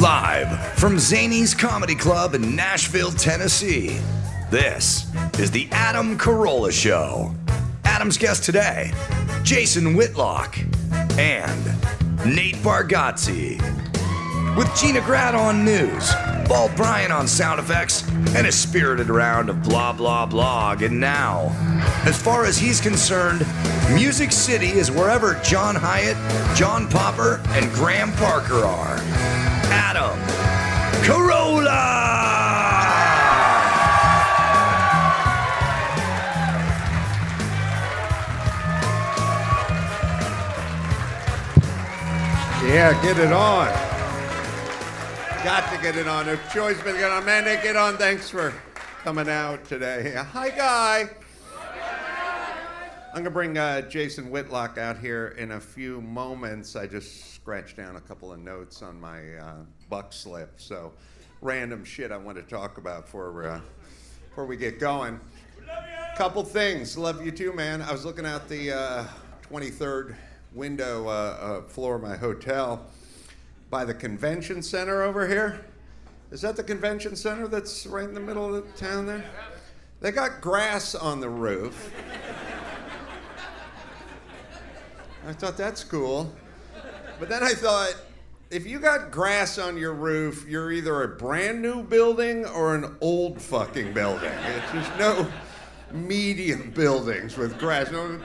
Live from Zanies Comedy Club in Nashville, Tennessee, this is the Adam Carolla Show. Adam's guest today, Jason Whitlock and Nate Bargatze. With Gina Grad on news, Paul Bryan on sound effects, and a spirited round of blah blah blog. And now, as far as he's concerned, Music City is wherever John Hiatt, John Popper, and Graham Parker are. Adam Carolla! Yeah, get it on. Got to get it on. If Joy's been get on, man, get on. Thanks for coming out today. Hi, guy. I'm gonna bring uh, Jason Whitlock out here in a few moments. I just scratched down a couple of notes on my uh, buck slip, so random shit I want to talk about before uh, before we get going. Couple things. Love you too, man. I was looking out the uh, 23rd window uh, uh, floor of my hotel by the convention center over here. Is that the convention center that's right in the middle of the town there? They got grass on the roof. I thought that's cool. But then I thought, if you got grass on your roof, you're either a brand new building or an old fucking building. It's just no medium buildings with grass. No,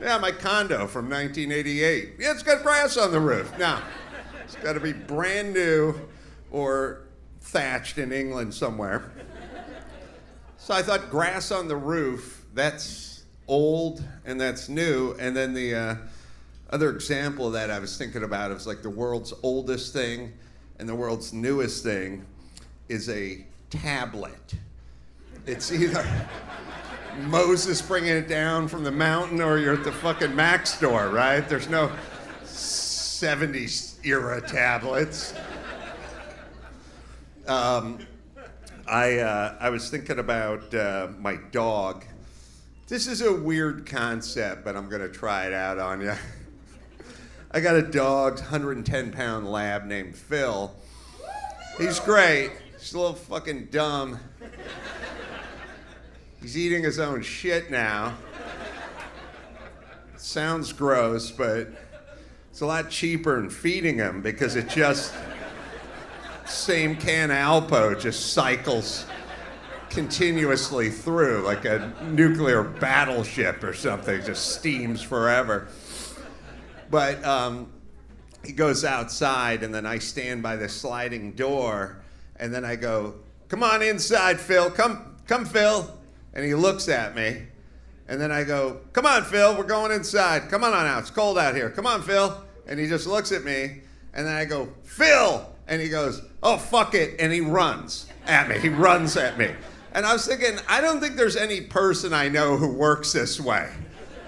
yeah, my condo from 1988. Yeah, it's got grass on the roof. Now, it's got to be brand new or thatched in England somewhere. So I thought grass on the roof, that's old and that's new. And then the uh, other example that I was thinking about is like the world's oldest thing and the world's newest thing is a tablet. It's either Moses bringing it down from the mountain or you're at the fucking Mac store, right? There's no 70s era tablets. Um, I, uh, I was thinking about uh, my dog. This is a weird concept, but I'm going to try it out on you. I got a dog, 110 pound lab named Phil. He's great. He's a little fucking dumb. He's eating his own shit now. Sounds gross, but it's a lot cheaper than feeding him because it just same can Alpo just cycles continuously through like a nuclear battleship or something, just steams forever. But um, he goes outside, and then I stand by the sliding door, and then I go, "Come on inside, Phil. Come, come, Phil." And he looks at me, and then I go, "Come on, Phil. We're going inside. Come on on out. It's cold out here. Come on, Phil." And he just looks at me, and then I go, "Phil," and he goes, "Oh fuck it," and he runs at me. He runs at me, and I was thinking, I don't think there's any person I know who works this way.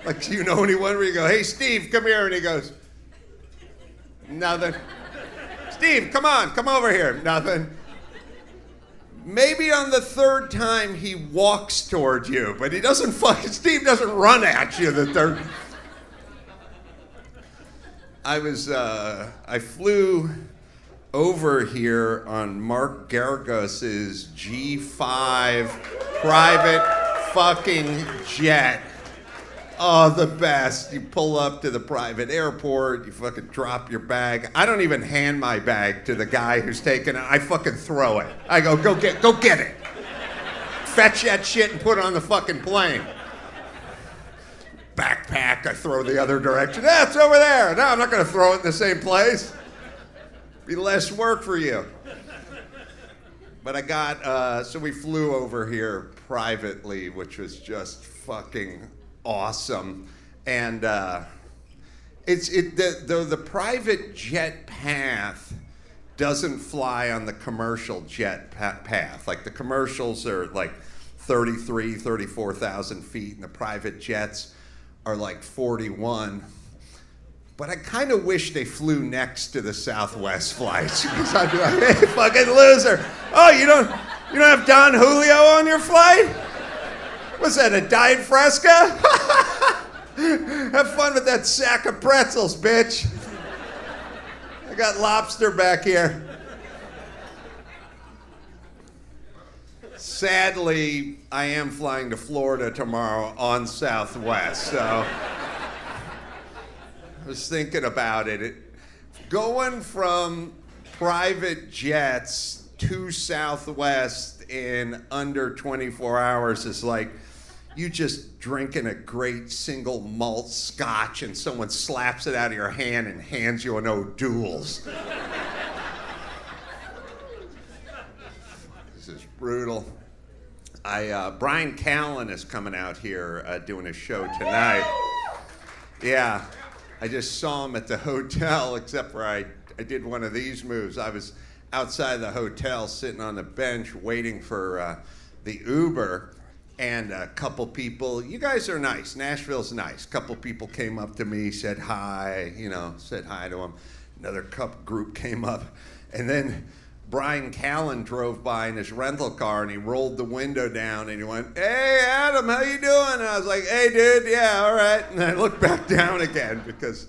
Like, do you know anyone where you go, hey, Steve, come here? And he goes, nothing. Steve, come on, come over here. Nothing. Maybe on the third time he walks toward you, but he doesn't fucking, Steve doesn't run at you the third. I was, uh, I flew over here on Mark Geragos's G5 private fucking jet. Oh, the best. You pull up to the private airport, you fucking drop your bag. I don't even hand my bag to the guy who's taking it. I fucking throw it. I go, go get go get it. Fetch that shit and put it on the fucking plane. Backpack, I throw the other direction. That's over there. No, I'm not gonna throw it in the same place. Be less work for you. But I got uh, so we flew over here privately, which was just fucking awesome. And uh, it's it the, the the private jet path doesn't fly on the commercial jet pa- path. Like the commercials are like 33, 34,000 feet, and the private jets are like 41. But I kind of wish they flew next to the Southwest flights because I'd be like, "Hey, fucking loser! Oh, you don't you don't have Don Julio on your flight? Was that a Diet Fresca? Have fun with that sack of pretzels, bitch. I got lobster back here. Sadly, I am flying to Florida tomorrow on Southwest, so I was thinking about it. it going from private jets to Southwest in under 24 hours is like you just drinking a great single malt scotch and someone slaps it out of your hand and hands you an O'Doul's. this is brutal. I uh, Bryan Callen is coming out here uh, doing a show tonight. Yeah, I just saw him at the hotel, except for I, I did one of these moves. I was outside the hotel sitting on the bench waiting for uh, the Uber and a couple people you guys are nice. Nashville's nice. A couple people came up to me said hi you know said hi to them another couple group came up. And then bryan callen drove by in his rental car and he rolled the window down and he went hey adam how you doing and i was like hey dude yeah all right and i looked back down again because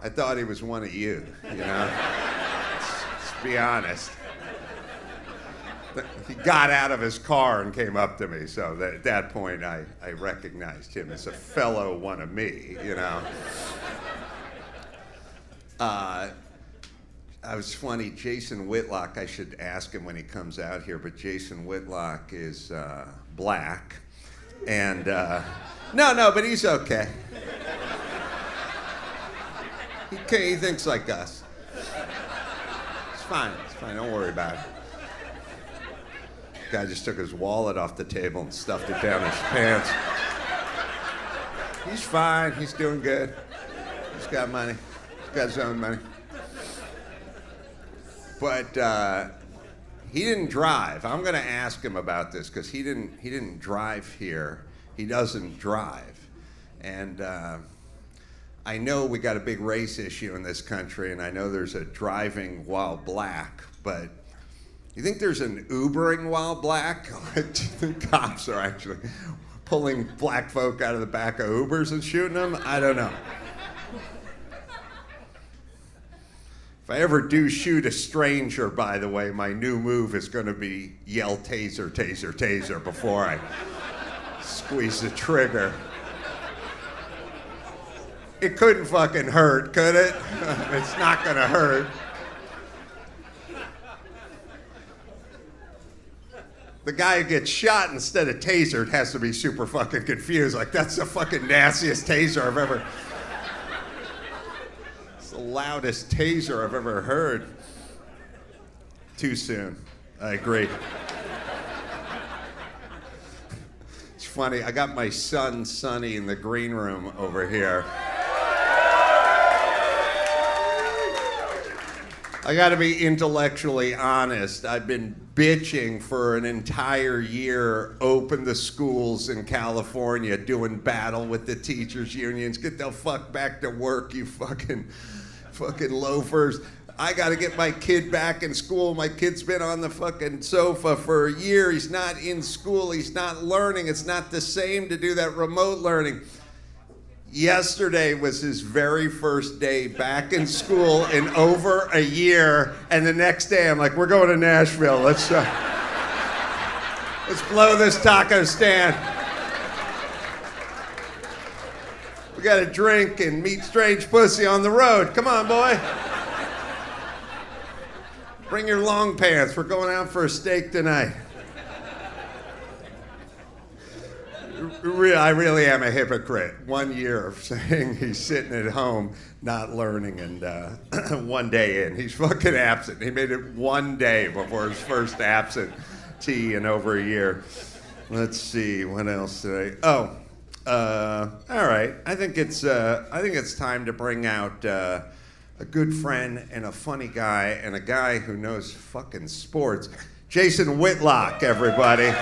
i thought he was one of you you know let's, let's be honest he got out of his car and came up to me. So that, at that point, I, I recognized him as a fellow one of me, you know. Uh, I was funny. Jason Whitlock, I should ask him when he comes out here, but Jason Whitlock is uh, black. And uh, no, no, but he's okay. He, he thinks like us. It's fine. It's fine. Don't worry about it. Guy just took his wallet off the table and stuffed it down his pants. He's fine. He's doing good. He's got money. He's got his own money. But uh, he didn't drive. I'm going to ask him about this because he didn't. He didn't drive here. He doesn't drive, and. Uh, I know we got a big race issue in this country, and I know there's a driving while black, but you think there's an Ubering while black? Think cops are actually pulling black folk out of the back of Ubers and shooting them? I don't know. If I ever do shoot a stranger, by the way, my new move is going to be yell taser, taser, taser before I squeeze the trigger. It couldn't fucking hurt, could it? it's not going to hurt. the guy who gets shot instead of tasered has to be super fucking confused. Like, that's the fucking nastiest taser I've ever. Loudest taser I've ever heard. Too soon. I agree. It's funny, I got my son, Sonny, in the green room over here. I got to be intellectually honest. I've been bitching for an entire year, open the schools in California, doing battle with the teachers' unions. Get the fuck back to work, you fucking, fucking loafers. I got to get my kid back in school. My kid's been on the fucking sofa for a year. He's not in school. He's not learning. It's not the same to do that remote learning. Yesterday was his very first day back in school in over a year, and the next day I'm like, "We're going to Nashville. Let's uh, let's blow this taco stand. We got to drink and meet strange pussy on the road. Come on, boy. Bring your long pants. We're going out for a steak tonight." I really am a hypocrite. One year of saying he's sitting at home not learning, and uh, one day in, he's fucking absent. He made it one day before his first absent absentee in over a year. Let's see, what else today? Oh, uh, all right. I think it's uh, I think it's time to bring out uh, a good friend and a funny guy and a guy who knows fucking sports. Jason Whitlock, everybody.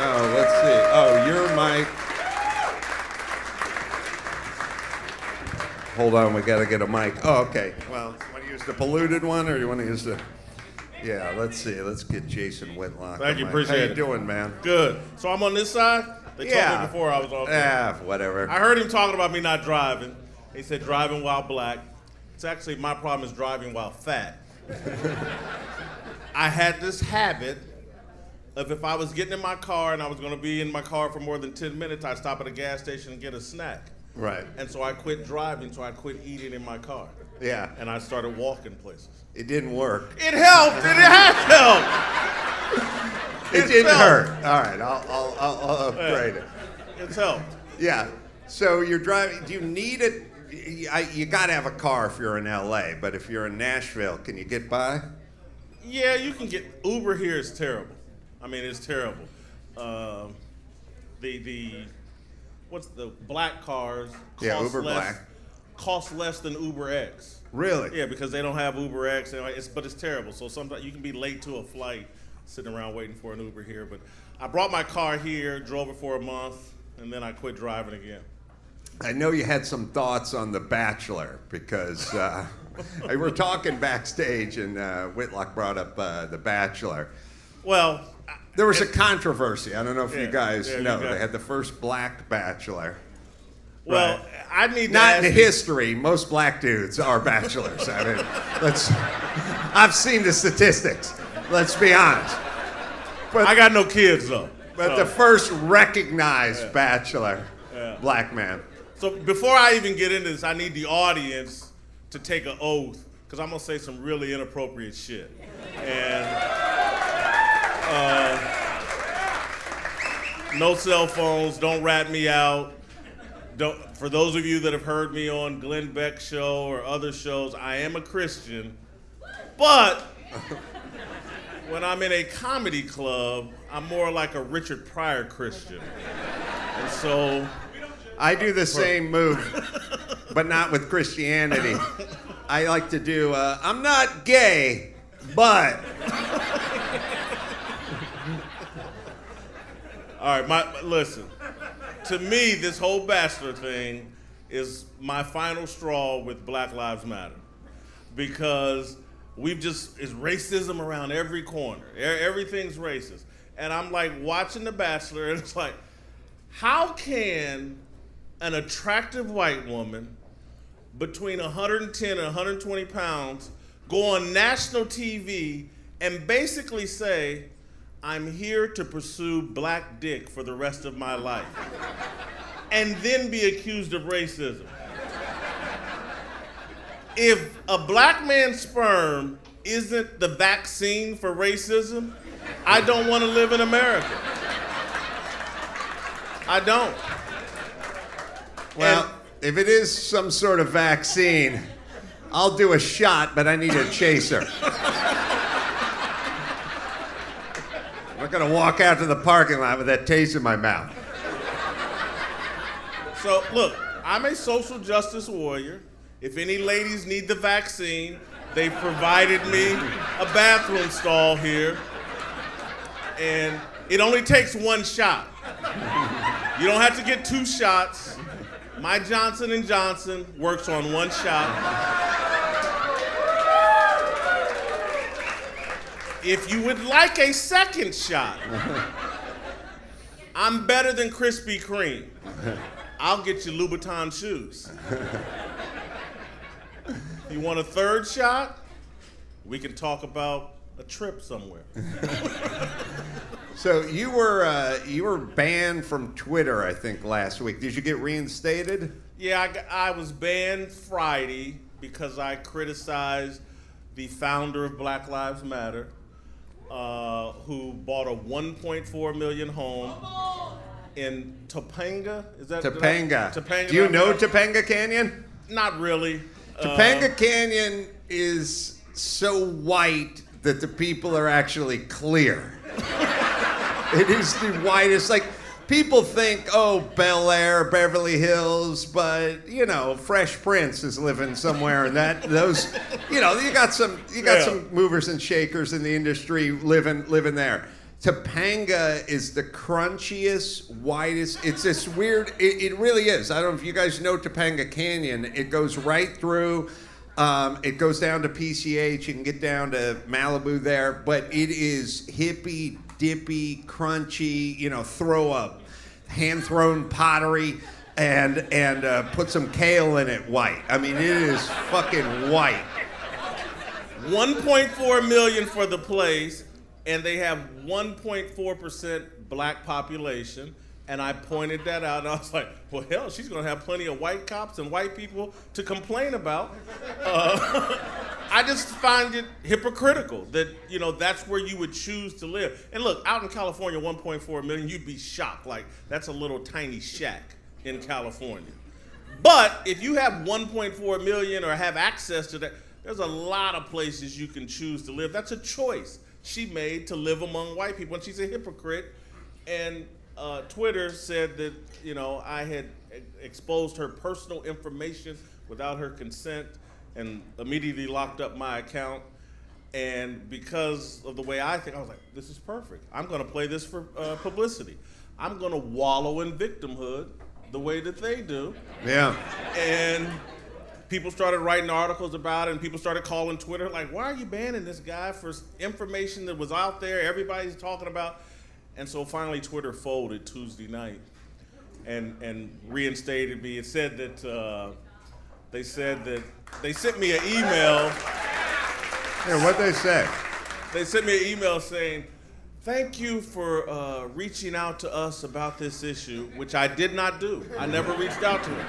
Oh, let's see. Oh, you're mic. Hold on, we got to get a mic. Oh, okay. Well, you want to use the polluted one or you want to use the. Yeah, let's see. Let's get Jason Whitlock. Thank you, my- appreciate How you it. doing, man? Good. So I'm on this side. They yeah. told me before I was on. Yeah, whatever. I heard him talking about me not driving. He said driving while black. It's actually my problem is driving while fat. I had this habit of if I was getting in my car and I was going to be in my car for more than 10 minutes, I'd stop at a gas station and get a snack. right. And so I quit driving, so I quit eating in my car. Yeah. And I started walking places. It didn't work. It helped. It has helped. It It's didn't helped. hurt. All right, I'll, I'll, I'll, I'll upgrade it. It's helped. Yeah. So you're driving. Do you need it? You got to have a car if you're in LA, but if you're in Nashville, can you get by? Yeah, you can get Uber here is terrible. I mean, it's terrible. Um, the the what's the black cars? Yeah, Uber less, Black. cost less than Uber X. Really? Yeah, because they don't have Uber X, and it's, but it's terrible. So sometimes you can be late to a flight, sitting around waiting for an Uber here. But I brought my car here, drove it for a month, and then I quit driving again. I know you had some thoughts on The Bachelor because uh, we were talking backstage, and uh, Whitlock brought up uh, The Bachelor. Well, There was a controversy. I don't know if you guys yeah, you know. got- They had the first black bachelor. Well, Right. I need to Not ask in you- history. Most black dudes are bachelors. I mean, let's. I've seen the statistics. Let's be honest. But I got no kids though. but so- the first recognized bachelor, black man. So before I even get into this, I need the audience to take an oath because I'm gonna say some really inappropriate shit. And uh, no cell phones. Don't rat me out. Don't. For those of you that have heard me on Glenn Beck show or other shows, I am a Christian, but when I'm in a comedy club, I'm more like a Richard Pryor Christian. And so. I do the same move, but not with Christianity. I like to do. Uh, I'm not gay, but All right, my listen. To me, this whole bachelor thing is my final straw with Black Lives Matter, because we've just is racism around every corner. Everything's racist, and I'm like watching The Bachelor, and it's like, how can an attractive white woman between 110 and 120 pounds go on national TV and basically say, I'm here to pursue black dick for the rest of my life, and then be accused of racism. If a black man's sperm isn't the vaccine for racism, I don't want to live in America. I don't. well, if it is some sort of vaccine, I'll do a shot, but I need a chaser. I'm not gonna walk out to the parking lot with that taste in my mouth. So look, I'm a social justice warrior. If any ladies need the vaccine, they've provided me a bathroom stall here. And it only takes one shot. You don't have to get two shots. My Johnson and Johnson works on one shot. If you would like a second shot, I'm better than Krispy Kreme. I'll get you Louboutin shoes. you want a third shot? We can talk about a trip somewhere. So you were uh, you were banned from Twitter, I think, last week. Did you get reinstated? Yeah, I, I was banned Friday because I criticized the founder of Black Lives Matter, uh, who bought a 1.4 million home in Topanga. Is that did I- Topanga. Topanga. Do you know pronounce- Topanga Canyon? Not really. Uh, Topanga Canyon is so white that the people are actually clear. it is the whitest. Like people think, oh, Bel Air, Beverly Hills, but you know, Fresh Prince is living somewhere and that those. You know, you got some you got Yeah. some movers and shakers in the industry living living there. Topanga is the crunchiest, whitest. It's this weird. It, it really is. I don't know if you guys know Topanga Canyon. It goes right through Um, it goes down to PCH. You can get down to Malibu there, but it is hippy, dippy, crunchy. You know, throw up hand thrown pottery and and uh, put some kale in it. White. I mean, it is fucking white. 1.4 million for the place, and they have 1.4% black population. And I pointed that out, and I was like, well, hell, she's gonna have plenty of white cops and white people to complain about. Uh, I just find it hypocritical that, you know, that's where you would choose to live. And look, out in California, 1.4 million, you'd be shocked. Like, that's a little tiny shack in California. But if you have 1.4 million or have access to that, there's a lot of places you can choose to live. That's a choice she made to live among white people, and she's a hypocrite. And uh, Twitter said that you know I had exposed her personal information without her consent, and immediately locked up my account. And because of the way I think, I was like, "This is perfect. I'm going to play this for uh, publicity. I'm going to wallow in victimhood the way that they do." Yeah. And people started writing articles about it, and people started calling Twitter like, "Why are you banning this guy for information that was out there? Everybody's talking about." And so finally, Twitter folded Tuesday night and, and reinstated me. It said that uh, they said that they sent me an email. Yeah, what they say? They sent me an email saying, "Thank you for uh, reaching out to us about this issue," which I did not do. I never reached out to them.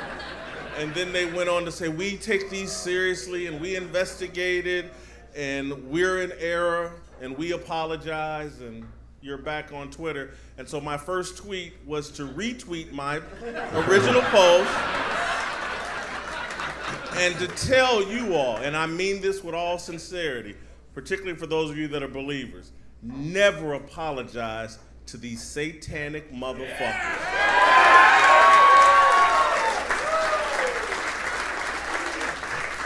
And then they went on to say, "We take these seriously, and we investigated, and we're in error, and we apologize." And you're back on Twitter. And so my first tweet was to retweet my original post and to tell you all, and I mean this with all sincerity, particularly for those of you that are believers, never apologize to these satanic motherfuckers.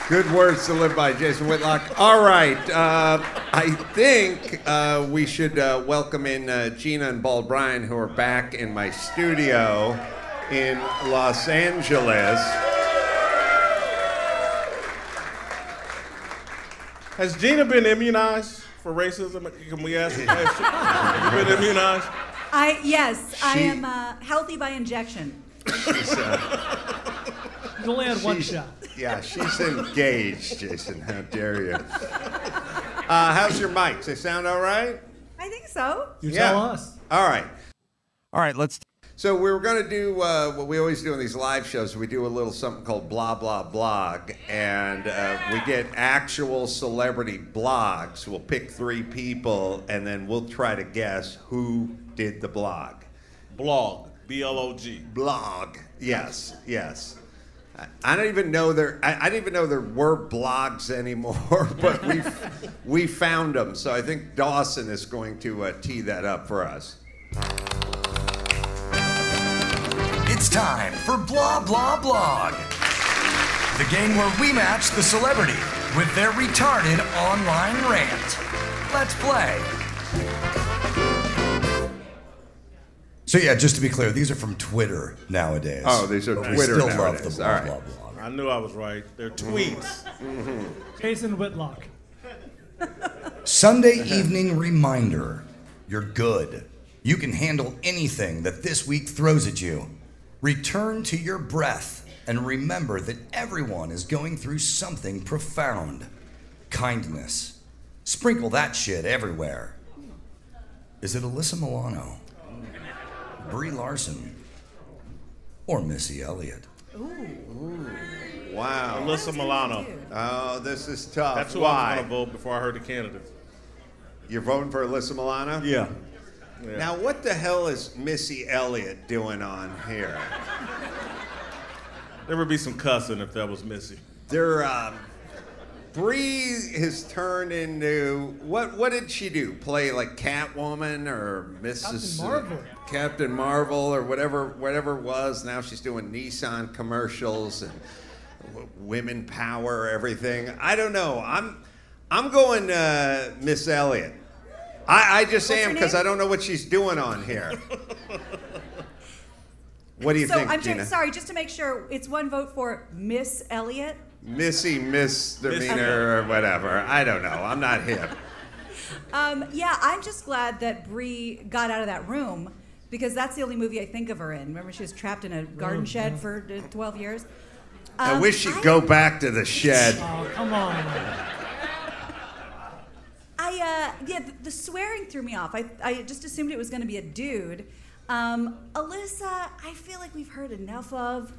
Good words to live by, Jason Whitlock. All right, uh, I think uh, we should uh, welcome in uh, Gina and Bald Bryan, who are back in my studio in Los Angeles. Has Gina been immunized for racism? Can we ask a question? Have you been immunized? I yes, I am uh, healthy by injection. She's, uh, only had one she's- shot. Yeah, she's engaged, Jason. How dare you? Uh, how's your mics? They sound all right? I think so. You Yeah. tell us. All right. All right, let's. So we were going to do uh, what we always do in these live shows. We do a little something called blah blah blog, and uh, we get actual celebrity blogs. We'll pick three people, and then we'll try to guess who did the blog. Blog, B L O G. Blog. Yes. Yes. I- I don't even know there. I, I didn't even know there were blogs anymore, but we we found them. So I think Dawson is going to uh, tee that up for us. It's time for Blah Blah Blog, the game where we match the celebrity with their retarded online rant. Let's play. So yeah, just to be clear, these are from Twitter nowadays. Oh, these are But we Twitter still love nowadays. the blah All right. blah blah. I knew I was right. They're mm-hmm. tweets. Mm-hmm. Jason Whitlock. Sunday evening reminder you're good. You can handle anything that this week throws at you. Return to your breath and remember that everyone is going through something profound kindness. Sprinkle that shit everywhere. Is it Alyssa Milano, Brie Larson, or Missy Elliott? Ooh. Wow. Alyssa Milano. Oh, this is tough. That's who I was going to vote before I heard the candidates. You're voting for Alyssa Milano? Yeah. Now, what the hell is Missy Elliott doing on here? There would be some cussing if that was Missy. They're, um, Brie has turned into what? What did she do? Play like Catwoman or Mrs. Captain Marvel. Captain Marvel or whatever, whatever it was. Now she's doing Nissan commercials and women power, everything. I don't know. I'm, I'm going uh, Miss Elliot. I, I just What's am because? I don't know what she's doing on here. what do you so think, I'm Gina? just, sorry, just to make sure, it's one vote for Miss Elliott. Missy misdemeanor or whatever. I don't know. I'm not hip. Um, yeah, I'm just glad that Brie got out of that room because that's the only movie I think of her in. Remember, she was trapped in a garden shed for uh, 12 years. I Um, wish she'd I- go back to the shed. Oh, come on. I uh, yeah, the, the swearing threw me off. I I just assumed it was going to be a dude. Um, Alyssa, I feel like we've heard enough of,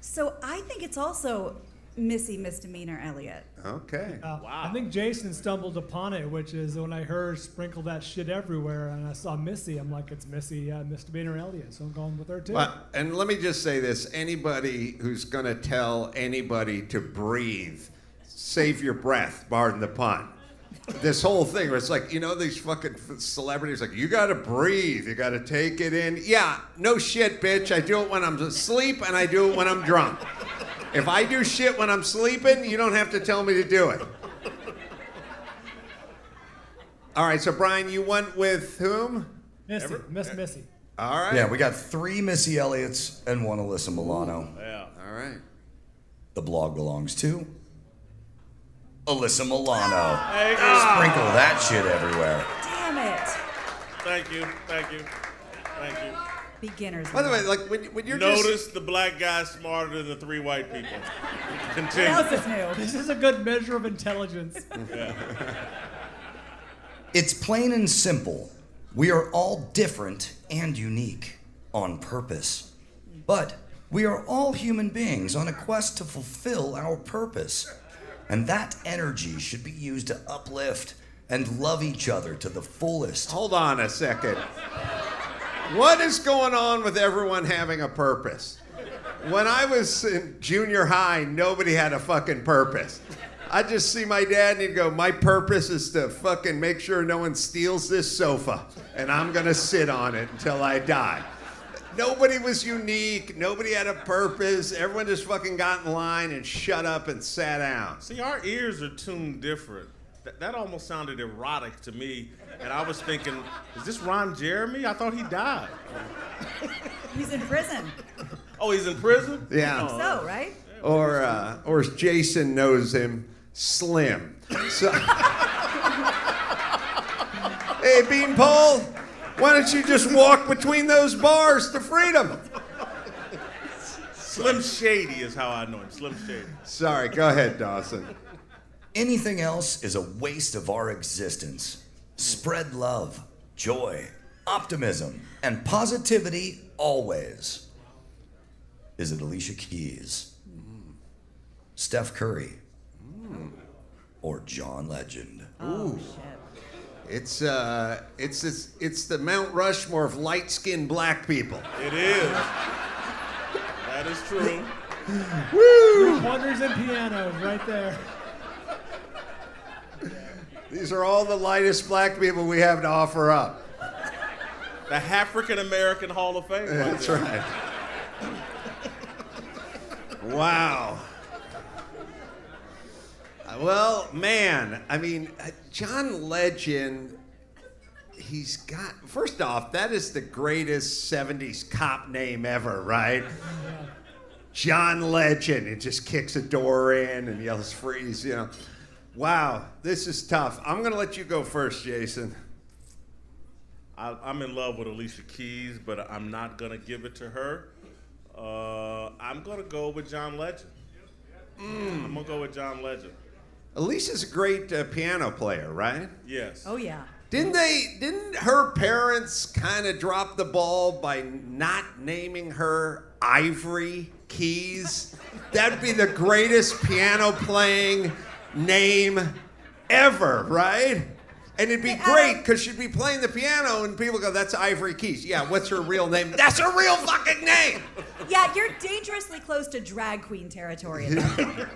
so I think it's also Missy misdemeanor Elliott. Okay. Uh, Wow. I think Jason stumbled upon it, which is when I heard sprinkle that shit everywhere and I saw Missy, I'm like, it's Missy, uh, misdemeanor Elliott. So I'm going with her too. Well, and let me just say this anybody who's going to tell anybody to breathe, save your breath, pardon the pun. This whole thing where it's like, you know, these fucking celebrities, like, you gotta breathe, you gotta take it in. Yeah, no shit, bitch. I do it when I'm asleep and I do it when I'm drunk. If I do shit when I'm sleeping, you don't have to tell me to do it. All right, so Bryan, you went with whom? Missy, Ever- Miss Missy. All right. Yeah, we got three Missy Elliott's and one Alyssa Milano. Yeah. All right. The blog belongs to Alyssa Milano. Hey, Sprinkle that shit everywhere. Damn it, thank you, thank you, thank you. Beginners. By the way, like when, when you're just Notice the black guy smarter than the three white people. what Continue. else is new? This is a good measure of intelligence. It's plain and simple. We are all different and unique on purpose. But we are all human beings on a quest to fulfill our purpose. And that energy should be used to uplift and love each other to the fullest. Hold on a second. What is going on with everyone having a purpose? When I was in junior high, nobody had a fucking purpose. I'd just see my dad and he'd go, My purpose is to fucking make sure no one steals this sofa, and I'm gonna sit on it until I die. Nobody was unique. Nobody had a purpose. Everyone just fucking got in line and shut up and sat down. See, our ears are tuned different. That, that almost sounded erotic to me, and I was thinking, is this Ron Jeremy? I thought he died. He's in prison, Oh, he's in prison? Yeah. Oh, so right? or uh, or as Jason knows him, Slim. So, hey, Beanpole, why don't you just walk between those bars to freedom? Slim Shady is how I know him. Slim Shady. Sorry, go ahead, Dawson. Anything else is a waste of our existence. Spread love, joy, optimism, and positivity always. Is it Alicia Keys, Steph Curry, or John Legend? Oh shit. It's uh, it's it's, it's the Mount Rushmore of light-skinned black people. It is. That is true. Woo! Wonders and pianos right there. These are all the lightest black people we have to offer up. The African American Hall of Fame. right That's there. right. wow. Uh, Well, man, I mean, uh, John Legend, he's got, first off, that is the greatest 70s cop name ever, right? John Legend. It just kicks a door in and yells freeze, you know. Wow, this is tough. I'm going to let you go first, Jason. I, I'm in love with Alicia Keys, but I'm not gonna give it to her. Uh, I'm gonna go with John Legend. I'm gonna go with John Legend. Alicia's a great uh, piano player, right? Yes. Oh yeah. Didn't they? Didn't her parents kind of drop the ball by not naming her Ivory Keys? That'd be the greatest piano playing name ever, right? And it'd be Yeah. great because she'd be playing the piano and people go, "That's Ivory Keys." Yeah, what's her real name? That's her real fucking name. Yeah, you're dangerously close to drag queen territory. At.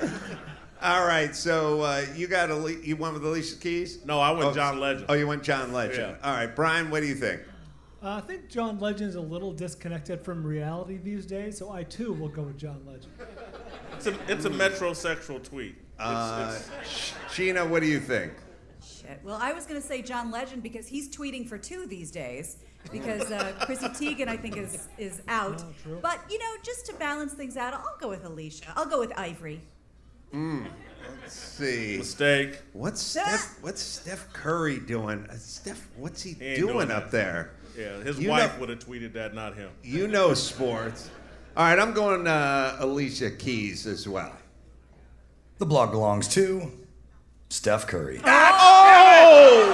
All right, so uh, you got Ali- you went with Alicia Keys? No, I went Oh, John Legend. Oh, you went John Legend. Yeah. All right, Bryan, what do you think? Uh, I think John Legend's a little disconnected from reality these days, so I too will go with John Legend. It's a it's a metrosexual tweet. It's, Uh, Gina, what do you think? Shit. Well, I was going to say John Legend because he's tweeting for two these days because uh, Chrissy Teigen I think is is out. Oh, true. But you know, just to balance things out, I'll go with Alicia. I'll go with Ivory. Let's see. Mistake. What's Steph? What's Steph Curry doing? Uh, Steph, what's he, ain't doing, doing up there? Yeah, his You wife know- would have tweeted that, not him. You know sports. All right, I'm going uh, Alicia Keys as well. The blog belongs to Steph Curry. Oh!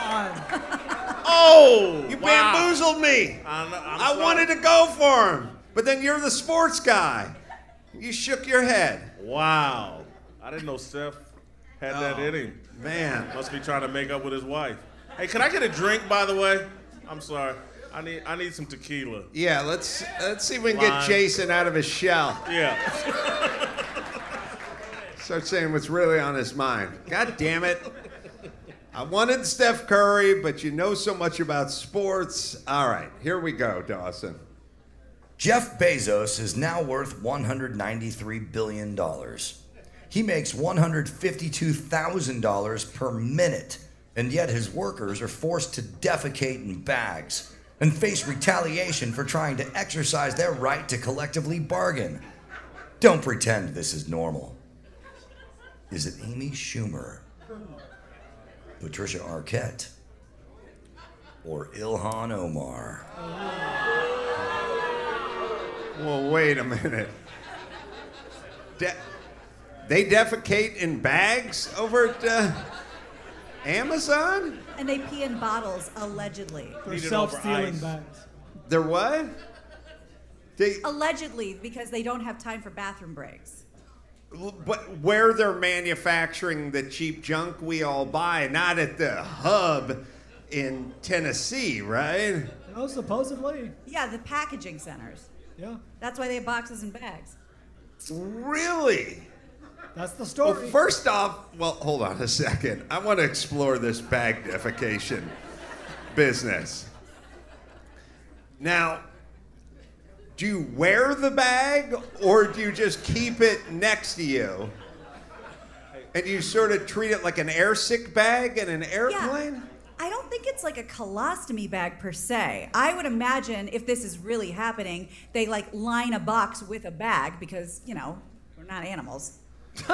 oh! Oh! You wow. bamboozled me. I'm, I'm I sorry. wanted to go for him, but then you're the sports guy. You shook your head. Wow. I didn't know Steph had that Oh. in him. Man, Must be trying to make up with his wife. Hey, can I get a drink, by the way? I'm sorry. I need I need some tequila. yeah. Let's let's see if we can get Jason out of his shell. Yeah. Start saying what's really on his mind. God damn it. I wanted Steph Curry, but you know so much about sports. All right, here we go, Dawson. Jeff Bezos is now worth $193 billion. He makes $152,000 per minute, and yet his workers are forced to defecate in bags and face retaliation for trying to exercise their right to collectively bargain. Don't pretend this is normal. Is it Amy Schumer, Patricia Arquette, or Ilhan Omar? Well, wait a minute. De- they defecate in bags over at uh, Amazon? And they pee in bottles, allegedly. For Eat it over self-stealing bags. They're what? They, Allegedly, because they don't have time for bathroom breaks. But where they're manufacturing the cheap junk we all buy, not at the hub in Tennessee, right? You know, supposedly. Yeah, the packaging centers. Yeah. That's why they have boxes and bags. Really? That's the story. Well, first off, well, hold on a second. I want to explore this bag defecation business. Now, do you wear the bag or do you just keep it next to you? And you sort of treat it like an air sick bag in an airplane? Yeah. I don't think it's like a colostomy bag per se. I would imagine if this is really happening, they like line a box with a bag because, you know, we're not animals.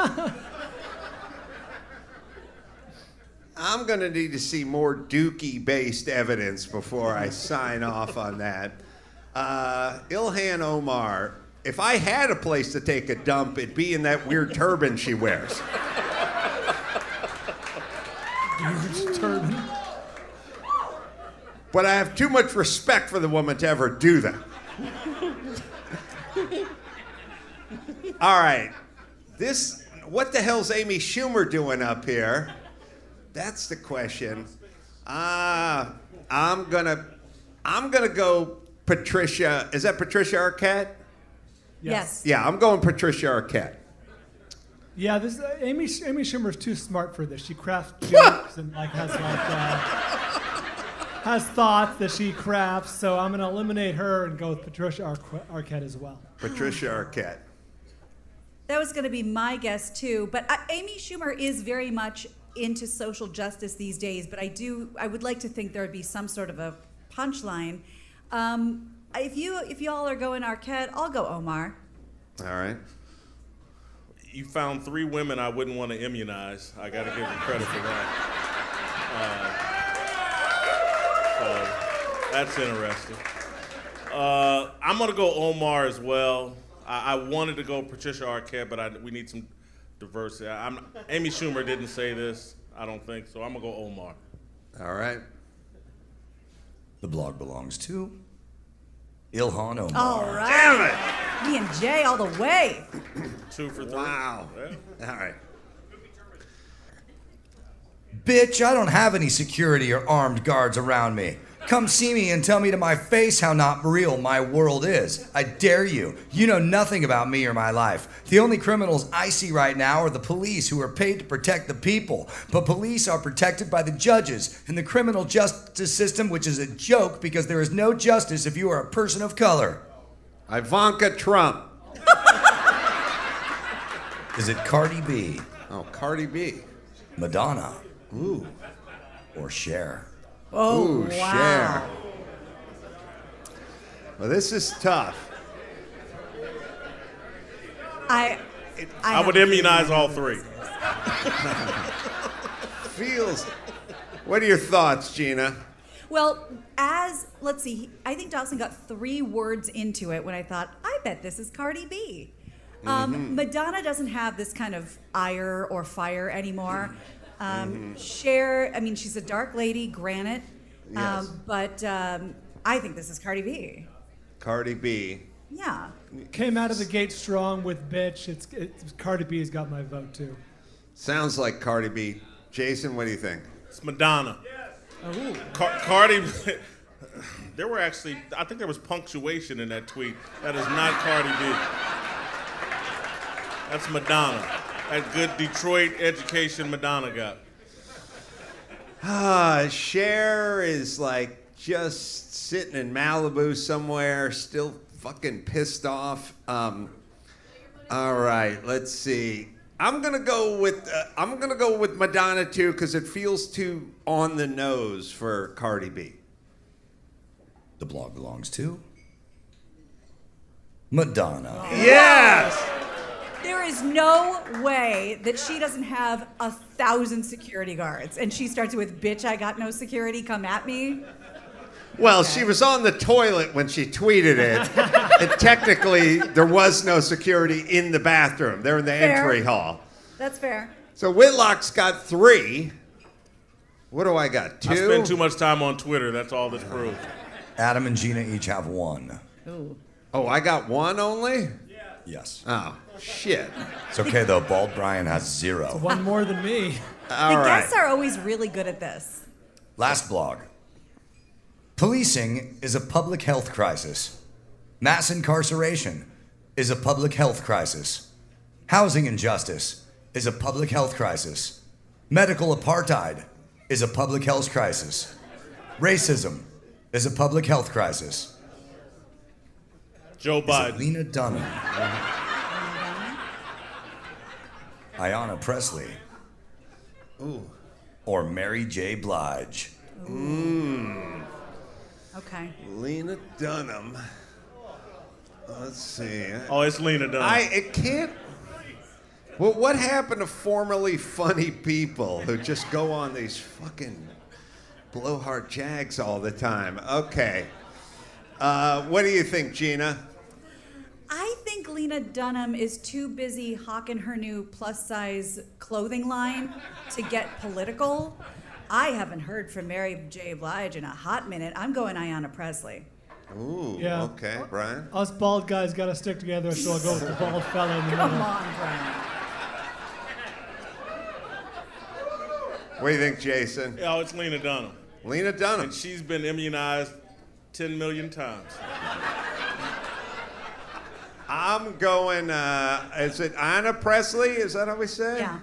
I'm going to need to see more Dookie based evidence before I sign off on that. Uh, Ilhan Omar, if I had a place to take a dump, it'd be in that weird turban she wears. Turban. But I have too much respect for the woman to ever do that. All right. This, what the hell's Amy Schumer doing up here? That's the question. Uh, I'm gonna, I'm gonna go Patricia. Is that Patricia Arquette? Yes. Yeah, I'm going Patricia Arquette. Yeah, this uh, Amy Amy Schumer's too smart for this. She crafts jokes and like has like uh, has thoughts that she crafts. So I'm gonna eliminate her and go with Patricia Arqu- Arquette as well. Patricia Arquette. That was going to be my guess too. But uh, Amy Schumer is very much into social justice these days. But I do, I would like to think there would be some sort of a punchline. Um, if you, if y'all are going Arquette, I'll go Omar. All right. You found three women I wouldn't want to immunize. I got to give you credit for that. Uh, so that's interesting. Uh, I'm gonna go Omar as well. I, I wanted to go Patricia Arquette, but I, we need some diversity. I, I'm, Amy Schumer didn't say this. I don't think so. I'm gonna go Omar. All right. The blog belongs to Ilhan Omar. All right. Damn it! Me and Jay all the way. Two for three. Wow. Yeah. All right. Bitch, I don't have any security or armed guards around me. Come see me and tell me to my face how not real my world is. I dare you. You know nothing about me or my life. The only criminals I see right now are the police who are paid to protect the people. But police are protected by the judges and the criminal justice system, which is a joke because there is no justice if you are a person of color. Ivanka Trump. Is it Cardi B, Oh, Cardi B. Madonna, Ooh. or Cher? Oh, Ooh, wow. Cher. Well, this is tough. I, it I, would immunize all three. feels. What are your thoughts, Gina? Well, as let's see, I think Dawson got three words into it when I thought, I bet this is Cardi B. Um, Madonna doesn't have this kind of ire or fire anymore. Um, Cher, I mean, she's a dark lady, granted, Yes. um, but um, I think this is Cardi B. Cardi B. Yeah. Came out of the gate strong with bitch. It's, it's Cardi B's got my vote too. Sounds like Cardi B. Jason, what do you think? It's Madonna. Car- Cardi. there were actually, I think there was punctuation in that tweet. That is not Cardi B. That's Madonna. That good Detroit education Madonna got. Ah, Cher is like just sitting in Malibu somewhere, still fucking pissed off. Um, all right, let's see. I'm gonna go with uh, I'm gonna go with Madonna too because it feels too on the nose for Cardi B. The blog belongs to Madonna. Yes. There is no way that she doesn't have a thousand security guards and she starts with, bitch, I got no security, come at me. Well, she was on the toilet when she tweeted it, and technically there was no security in the bathroom. They're in the Fair. entry hall. That's fair. So Whitlock's got three. What do I got? Two. I spend too much time on Twitter. That's all this proves. Adam and Gina each have one. Oh, I got one only? Yes. yes. Oh, shit. It's okay though. Bald Bryan has zero. One more than me. All the right. guests are always really good at this. Last blog. Policing is a public health crisis. Mass incarceration is a public health crisis. Housing injustice is a public health crisis. Medical apartheid is a public health crisis. Racism is a public health crisis. Joe Is Biden. Lena Dunham? Ayanna Pressley? Or Mary J. Blige? Okay. Lena Dunham. Let's see. Oh, it's Lena Dunham. I it can't. Well, what happened to formerly funny people who just go on these fucking blowhard jags all the time? Okay. Uh, what do you think, Gina? I think Lena Dunham is too busy hawking her new plus size clothing line to get political. I haven't heard from Mary J. Blige in a hot minute. I'm going Ayanna Pressley. Ooh. Yeah. Okay, Bryan. Us bald guys got to stick together, so I'll go with the bald fella in the Come middle. on, Bryan. What do you think, Jason? oh, it's Lena Dunham. Lena Dunham. And she's been immunized 10 million times. I'm going. Uh, is it Anna Pressley? Is that how we say? Yeah.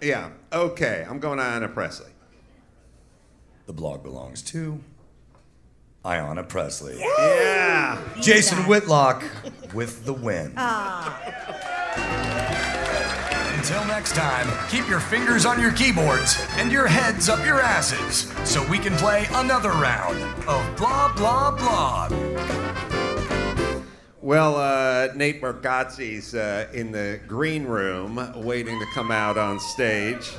Yeah. Okay. I'm going Anna Pressley. The blog belongs to Ayanna Pressley. Yeah. Jason that. Whitlock with the win. Until next time, keep your fingers on your keyboards and your heads up your asses so we can play another round of blah blah blah. Well, uh, Nate Bargatze's uh, in the green room waiting to come out on stage.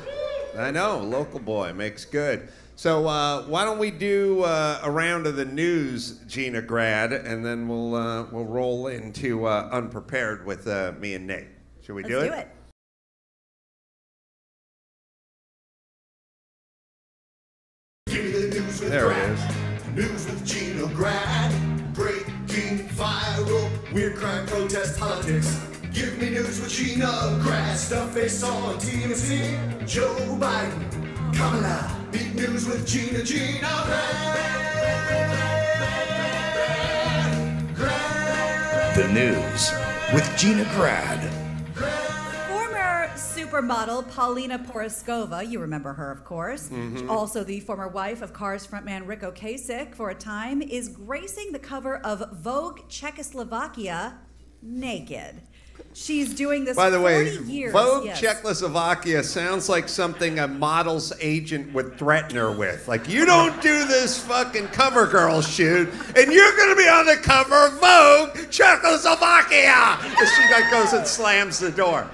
I know, local boy makes good. So uh, why don't we do uh, a round of the news, Gina Grad, and then we'll uh, we'll roll into uh, unprepared with uh, me and Nate. Should we Let's do it? do it. Give me the news with There it Brad. is. News with Gina Grad. Breaking viral. Weird crime protest politics. Give me news with Gina Grad. Stuff saw on TMZ. Joe Biden. Kamala. Big news with Gina Gina. Grad. The news with Gina Grad. Supermodel Paulina Porizkova, you remember her, of course, mm-hmm. also the former wife of Cars frontman Ric Ocasek for a time, is gracing the cover of Vogue Czechoslovakia naked. She's doing this By the 40 way, years. Vogue yes. Czechoslovakia sounds like something a model's agent would threaten her with. Like, you don't do this fucking cover girl shoot, and you're gonna be on the cover of Vogue Czechoslovakia! And she like goes and slams the door.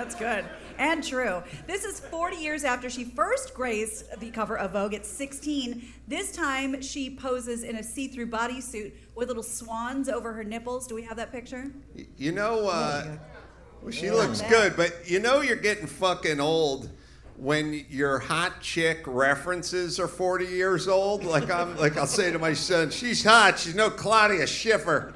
That's good and true. This is 40 years after she first graced the cover of Vogue at 16. This time she poses in a see through bodysuit with little swans over her nipples. Do we have that picture? You know, uh, well, she Yeah. looks good, but you know you're getting fucking old when your hot chick references are 40 years old. Like I'm, like I'll say to my son, "She's hot. She's no Claudia Schiffer."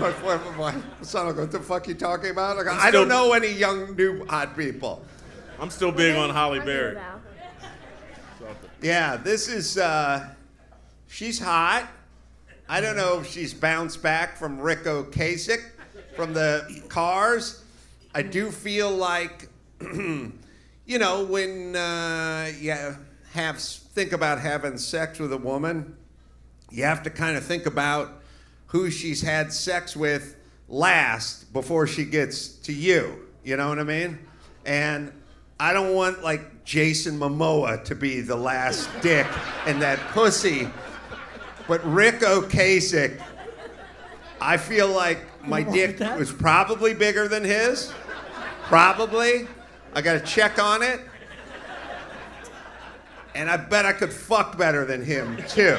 my, my, my son will go, "What the fuck you talking about?" I, go, I'm don't know any young new hot people. I'm still big on Halle Berry. Yeah, this is. Uh, she's hot. I don't know if she's bounced back from Ric Ocasek from the Cars. I do feel like, you know, when uh, you have think about having sex with a woman, you have to kind of think about who she's had sex with last before she gets to you. You know what I mean? And I don't want like Jason Momoa to be the last dick and that pussy. But Ric Ocasek, I feel like my dick was probably bigger than his. Probably. I got to check on it. And I bet I could fuck better than him, too.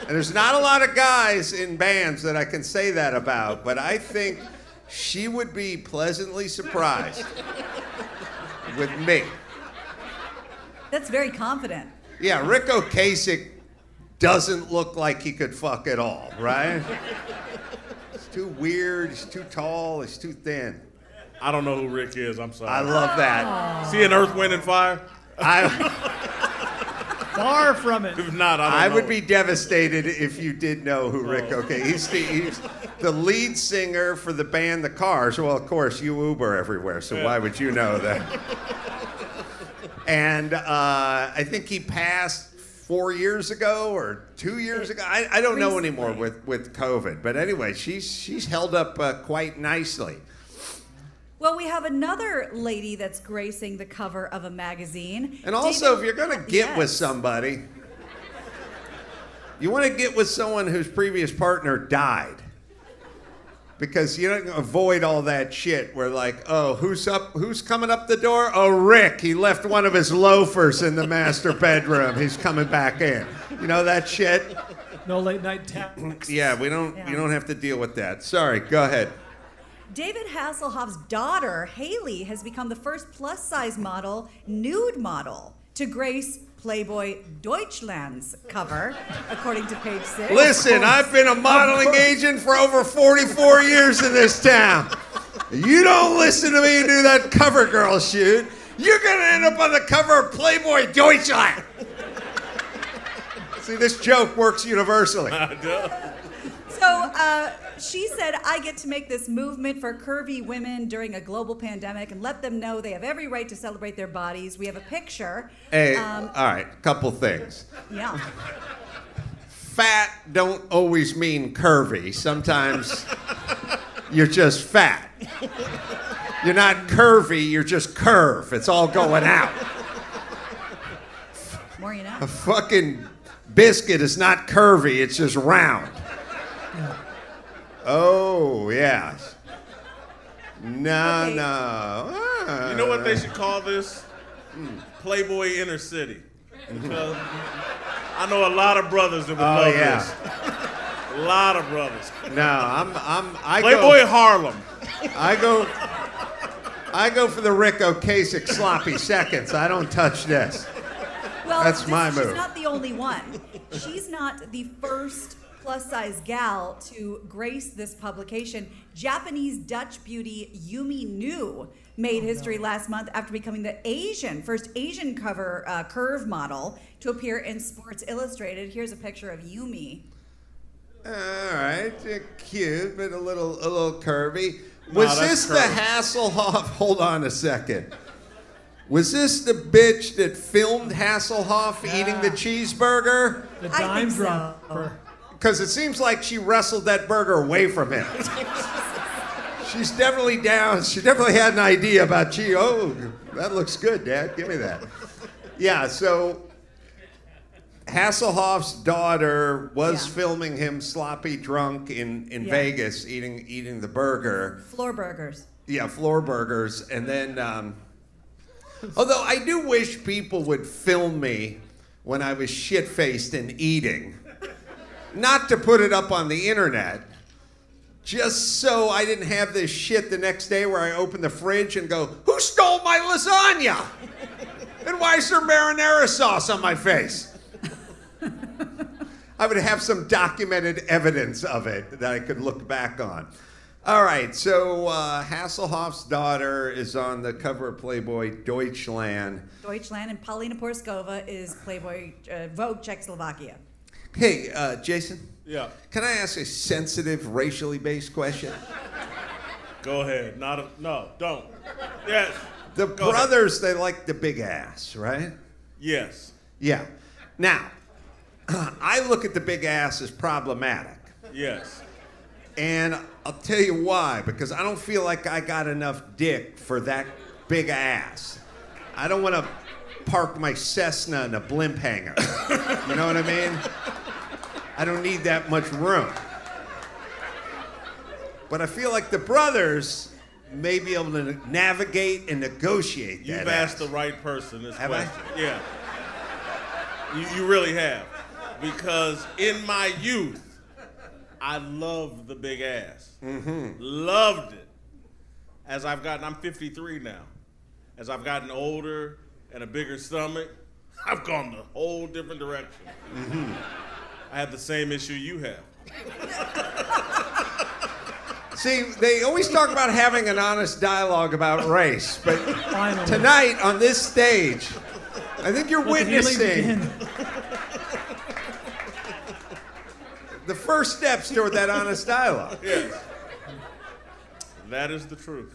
And there's not a lot of guys in bands that I can say that about, but I think she would be pleasantly surprised with me. That's very confident. Yeah, Ric Ocasek doesn't look like he could fuck at all, right? He's too weird, he's too tall, he's too thin. I don't know who Ric is. I'm sorry. I love that. See an Earth, Wind, and Fire? I, Far from it. If not, I don't I know. would be devastated if you did know who Ric Okay. He's the, he's the lead singer for the band The Cars. Well, of course, you Uber everywhere, so why would you know that? And uh, I think he passed four years ago or two years ago. I, I don't know anymore with, with COVID. But anyway, she's, she's held up uh, quite nicely. Well, we have another lady that's gracing the cover of a magazine. And also, David- if you're going to get with somebody, you want to get with someone whose previous partner died. Because you don't avoid all that shit where like, oh, who's up who's coming up the door? Oh, Ric. He left one of his loafers in the master bedroom. He's coming back in. You know that shit? No late night texts. Yeah, we don't Yeah. you don't have to deal with that. Sorry, go ahead. David Hasselhoff's daughter, Hayley, has become the first plus size model, nude model, to grace Playboy Deutschland's cover, according to page six. Listen, I've been a modeling agent for over 44 years in this town. You don't listen to me and do that cover girl shoot, you're gonna end up on the cover of Playboy Deutschland. See, this joke works universally. So uh, she said, I get to make this movement for curvy women during a global pandemic and let them know they have every right to celebrate their bodies. We have a picture. Hey, Um, all right, couple things. yeah. Fat don't always mean curvy. Sometimes you're just fat. You're not curvy, you're just curve. It's all going out. More you know. A fucking biscuit is not curvy, it's just round. Oh, yeah. No, Okay. no. Ah. You know what they should call this? Playboy Inner City. Because I know a lot of brothers that would Oh, love yeah. this. A lot of brothers. No, I'm, I'm, I Playboy go, Harlem. I go, I go for the Ric Ocasek sloppy seconds. I don't touch this. Well, That's this- my She's move. not the only one. She's not the first plus size gal to grace this publication. Japanese Dutch beauty Yumi Nu made Oh, history last month after becoming the Asian first Asian cover uh, curve model to appear in Sports Illustrated. Here's a picture of Yumi. All right, cute, but a little, a little curvy. Was that's this the. Hasselhoff? Hold on a second. Was this the bitch that filmed Hasselhoff eating the cheeseburger? The dime think so. Because it seems like she wrestled that burger away from him. She's definitely down. She definitely had an idea about cheese. Oh, that looks good, Dad. Give me that. Yeah, so Hasselhoff's daughter was Yeah. filming him sloppy drunk in, in Yeah. Vegas eating eating the burger. Floor burgers. Yeah, floor burgers, and then. Um, although I do wish people would film me when I was shit faced and eating, not to put it up on the internet, just so I didn't have this shit the next day where I open the fridge and go, "Who stole my lasagna?" and why is there marinara sauce on my face? I would have some documented evidence of it that I could look back on. All right, so uh, Hasselhoff's daughter is on the cover of Playboy Deutschland. Deutschland and Paulina Porizkova is Playboy uh, Vogue Czechoslovakia. Hey, uh, Jason, Yeah. can I ask a sensitive, racially based question? Go ahead. Not a, no, don't. Yes. The Go ahead. brothers, they like the big ass, right? Yes. Yeah. Now, I look at the big ass as problematic. Yes. And I'll tell you why, because I don't feel like I got enough dick for that big ass. I don't want to park my Cessna in a blimp hangar. You know what I mean? I don't need that much room. But I feel like the brothers may be able to navigate and negotiate You've asked the right person this Have I? question. Yeah. You, you really have. Because in my youth, I loved the big ass. Mm-hmm. Loved it. As I've gotten, I'm 53 now. As I've gotten older and a bigger stomach, I've gone the whole different direction. Mm-hmm. I have the same issue you have. See, they always talk about having an honest dialogue about race, but Finally. tonight on this stage, I think you're Let witnessing the first steps toward that honest dialogue. Yes. That is the truth.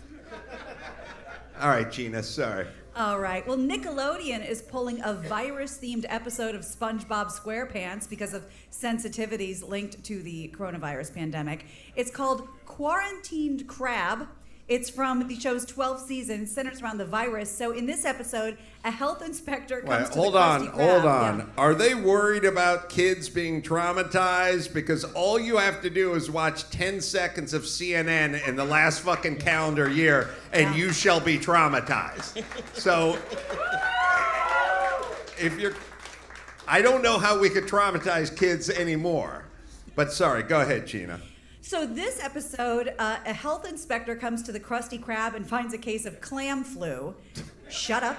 All right, Gina, sorry. All right. Well, Nickelodeon is pulling a virus themed episode of SpongeBob SquarePants because of sensitivities linked to the coronavirus pandemic. It's called Quarantined Crab. It's from the show's 12th season, centers around the virus. So in this episode, a health inspector comes Wait, to hold the on, hold on. Yeah. Are they worried about kids being traumatized? Because all you have to do is watch 10 seconds of CNN in the last fucking calendar year, and Yeah. you shall be traumatized. so, if you're. I don't know how we could traumatize kids anymore. But sorry, go ahead, Gina. So this episode, uh, a health inspector comes to the Krusty Krab and finds a case of clam flu. Shut up.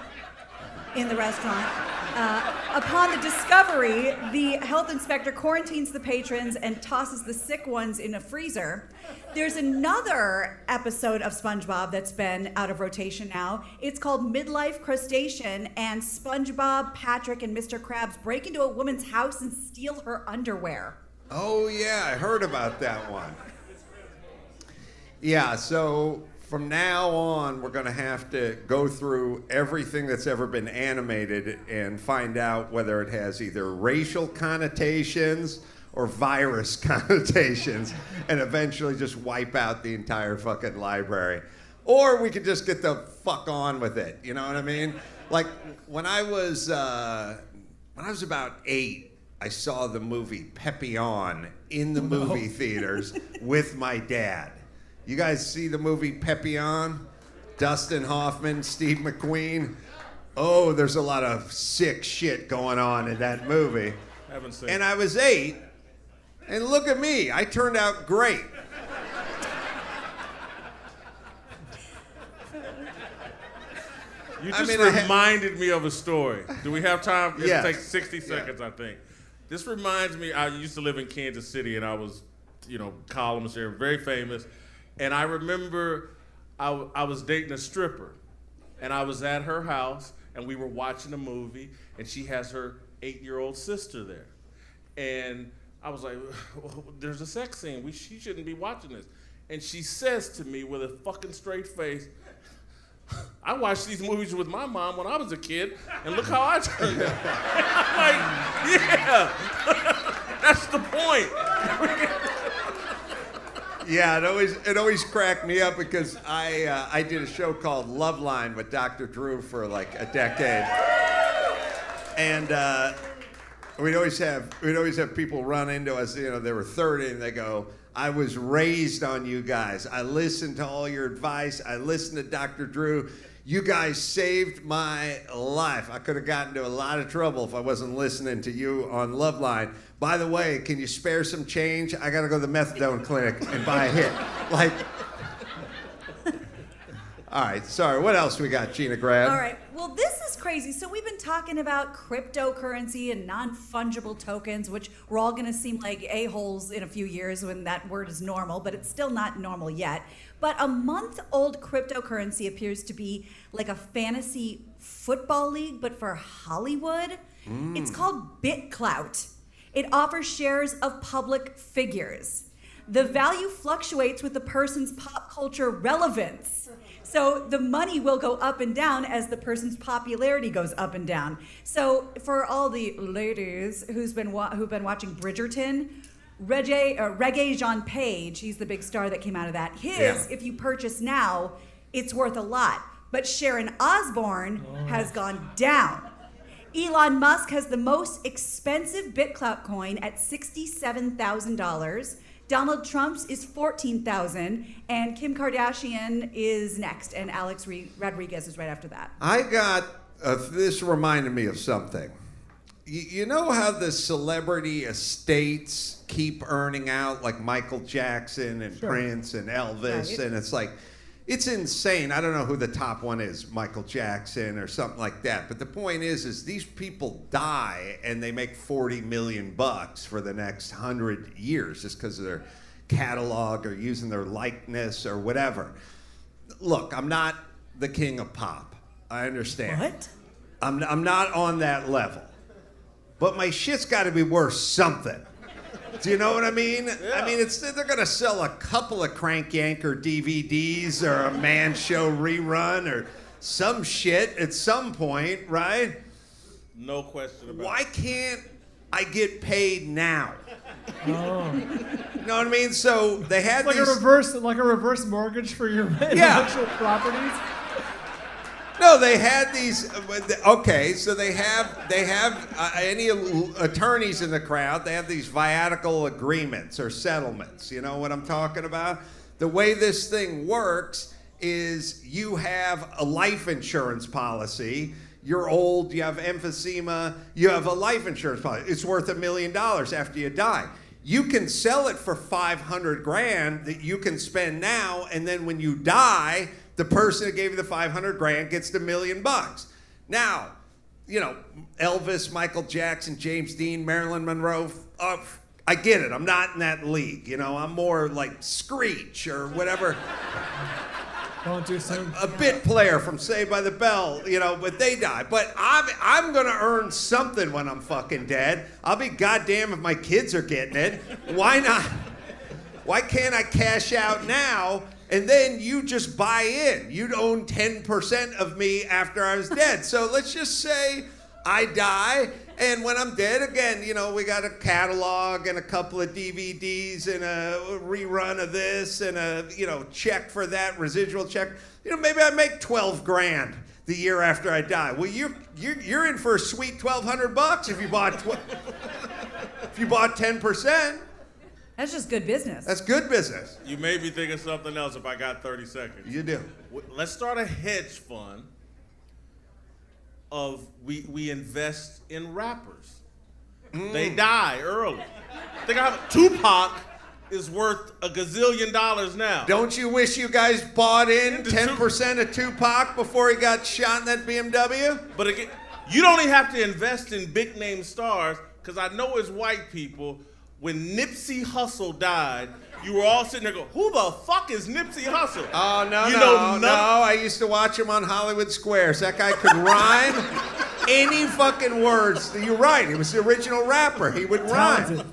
In the restaurant. Uh, upon the discovery, the health inspector quarantines the patrons and tosses the sick ones in a freezer. There's another episode of SpongeBob that's been out of rotation now. It's called Midlife Crustacean, and SpongeBob, Patrick, and Mr. Krabs break into a woman's house and steal her underwear. Oh yeah, I heard about that one. Yeah, so from now on, we're going to have to go through everything that's ever been animated and find out whether it has either racial connotations or virus connotations, and eventually just wipe out the entire fucking library. Or we could just get the fuck on with it. You know what I mean? Like when I was uh, when I was about eight, I saw the movie Papillon in the movie theaters with my dad. You guys see the movie Papillon? Dustin Hoffman, Steve McQueen. Oh, there's a lot of sick shit going on in that movie. Haven't seen. And I was eight, and look at me, I turned out great. You I just mean, I ha- reminded me of a story. Do we have time? It takes 60 seconds, I think. This reminds me, I used to live in Kansas City and I was, you know, columnist there, very famous. And I remember I, I was dating a stripper and I was at her house and we were watching a movie and she has her eight year old sister there. And I was like, there's a sex scene. We, she shouldn't be watching this. And she says to me with a fucking straight face, I watched these movies with my mom when I was a kid, and look how I turned out. I'm like, yeah, that's the point. Yeah, it always it always cracked me up because I uh, I did a show called Loveline with Dr. Drew for like a decade, and uh, we'd always have we'd always have people run into us. You know, they were 30 and they go, "I was raised on you guys. I listened to all your advice. I listened to Dr. Drew. You guys saved my life. I could have gotten into a lot of trouble if I wasn't listening to you on Loveline. By the way, can you spare some change? I got to go to the methadone clinic and buy a hit. Like." All right, sorry. What else we got, Gina Grad? All right. Well, this is crazy. So we've been talking about cryptocurrency and non-fungible tokens, which we're all going to seem like a-holes in a few years when that word is normal, but it's still not normal yet. But a month-old cryptocurrency appears to be like a fantasy football league, but for Hollywood. Mm. It's called BitClout. It offers shares of public figures. The value fluctuates with the person's pop culture relevance. Uh-huh. So the money will go up and down as the person's popularity goes up and down. So for all the ladies who's been wa- who've been watching Bridgerton, Regé, uh, Regé-Jean Page, he's the big star that came out of that. His, Yeah. if you purchase now, it's worth a lot. But Sharon Osbourne has gone down. Elon Musk has the most expensive BitClout coin at $67,000. Donald Trump's is 14,000 and Kim Kardashian is next and Alex Re- Rodriguez is right after that. I got uh, this reminded me of something. You, you know how the celebrity estates keep earning out, like Michael Jackson and Prince and Elvis, Right. and it's like, it's insane. I don't know who the top one is, Michael Jackson or something like that. But the point is, is these people die and they make forty million bucks for the next hundred years just because of their catalog or using their likeness or whatever. Look, I'm not the king of pop. I understand. What? I'm, I'm not on that level. But my shit's got to be worth something. Do you know what I mean? I mean, it's they're gonna sell a couple of Crank Yanker DVDs or a Man Show rerun or some shit at some point, right? No question about Why it. Why can't I get paid now? Oh. You know what I mean? So they had Like a reverse, like a reverse mortgage for your Yeah. intellectual properties. No, they had these. uh, Okay, so they have they have uh, any attorneys in the crowd. They have these viatical agreements or settlements. You know what I'm talking about? The way this thing works is you have a life insurance policy. You're old, you have emphysema, you have a life insurance policy. It's worth a million dollars after you die. You can sell it for 500 grand that you can spend now, and then when you die, the person that gave you the 500 grand gets the million bucks. Now, you know, Elvis, Michael Jackson, James Dean, Marilyn Monroe, uh, I get it. I'm not in that league. You know, I'm more like Screech or whatever Don't do so. a bit player from Saved by the Bell, you know, but they die. But I'm I'm gonna earn something when I'm fucking dead. I'll be goddamn if my kids are getting it. Why not? Why can't I cash out now and then you just buy in? You'd own 10% of me after I was dead. So let's just say I die. And when I'm dead, again, you know, we got a catalog and a couple of DVDs and a rerun of this and a, you know, check for that, residual check. You know, maybe I make 12 grand the year after I die. Well, you're, you're, you're in for a sweet 1200 bucks if you bought, tw- if you bought 10%. That's just good business. That's good business. You made me think of something else if I got 30 seconds. You do. Let's start a hedge fund of we, we invest in rappers. Mm. They die early. Think of Tupac is worth a gazillion dollars now. Don't you wish you guys bought in Into 10% of Tupac before he got shot in that BMW? But again, you don't even have to invest in big name stars because I know as white people, when Nipsey Hussle died, you were all sitting there going, "Who the fuck is Nipsey Hussle?" Oh, no, You no, know no. I used to watch him on Hollywood Squares. That guy could rhyme any fucking words. You're right. He was the original rapper. He would rhyme.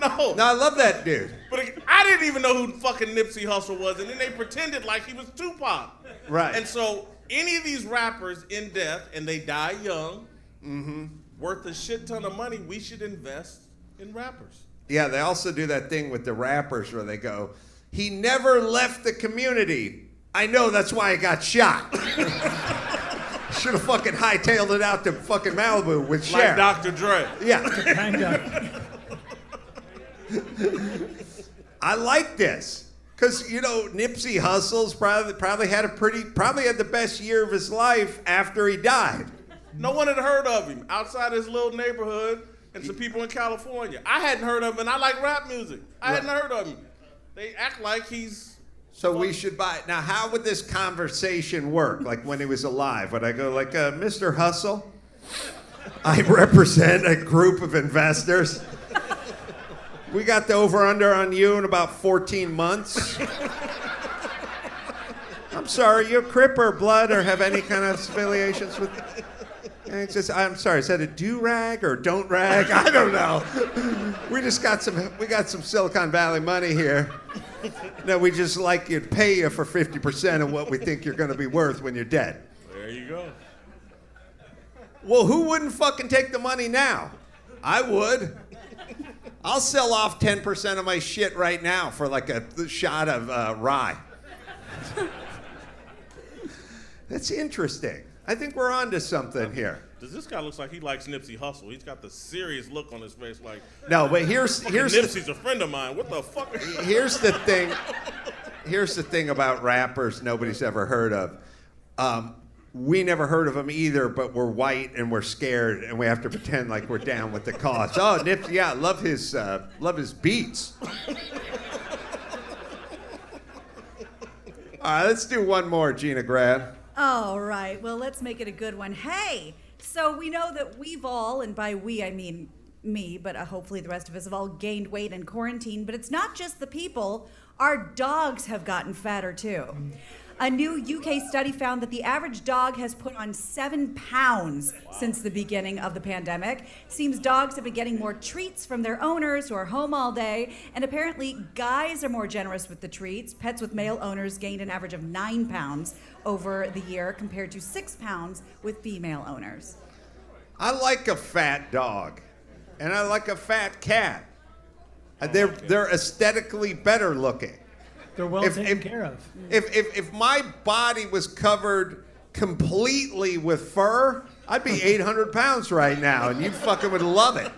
No, No, I love that dude. But again, I didn't even know who fucking Nipsey Hussle was, and then they pretended like he was Tupac. Right. And so any of these rappers in death and they die young, Mm-hmm. worth a shit ton of money, we should invest in rappers. Yeah, they also do that thing with the rappers where they go, he never left the community. I know that's why he got shot. Should have fucking hightailed it out to fucking Malibu with Cher. Like Dr. Dre. Yeah. Kinda. I like this. Cause you know, Nipsey Hussle's probably probably had a pretty probably had the best year of his life after he died. No one had heard of him outside his little neighborhood and some people in California. I hadn't heard of him, and I like rap music. I hadn't heard of him. They act like he's. So we should buy it. now. How would this conversation work? Like when he was alive, would I go like, uh, "Mr. Hussle, I represent a group of investors. We got the over under on you in about 14 months. I'm sorry, you're Crip or Blood or have any kind of affiliations with. And it's just, I'm sorry, is that a do rag or don't rag? I don't know. We just got some, we got some Silicon Valley money here. No, we just like you to pay you for 50% of what we think you're going to be worth when you're dead. There you go. Well, who wouldn't fucking take the money now? I would. I'll sell off 10% of my shit right now for like a shot of uh, rye. That's interesting. I think we're onto something here. Does this guy looks like he likes Nipsey Hussle? He's got the serious look on his face, like No, but here's here's the, Nipsey's a friend of mine. What the fuck? here's the thing. Here's the thing about rappers nobody's ever heard of. Um, we never heard of them either, but we're white and we're scared and we have to pretend like we're down with the cause. Oh, Nipsey, yeah, love his uh, love his beats. All right, let's do one more, Gina Grad. All right, well, let's make it a good one. Hey, so we know that we've all, and by we I mean me, but uh, hopefully the rest of us have all gained weight in quarantine. But it's not just the people, our dogs have gotten fatter too. A new UK study found that the average dog has put on seven pounds since the beginning of the pandemic. Seems dogs have been getting more treats from their owners who are home all day, and apparently guys are more generous with the treats. Pets with male owners gained an average of nine pounds over the year compared to six pounds with female owners. I like a fat dog, and I like a fat cat. They're they're aesthetically better looking. They're well If- taken if- care of. If, if, if my body was covered completely with fur, I'd be 800 pounds right now, and you fucking would love it.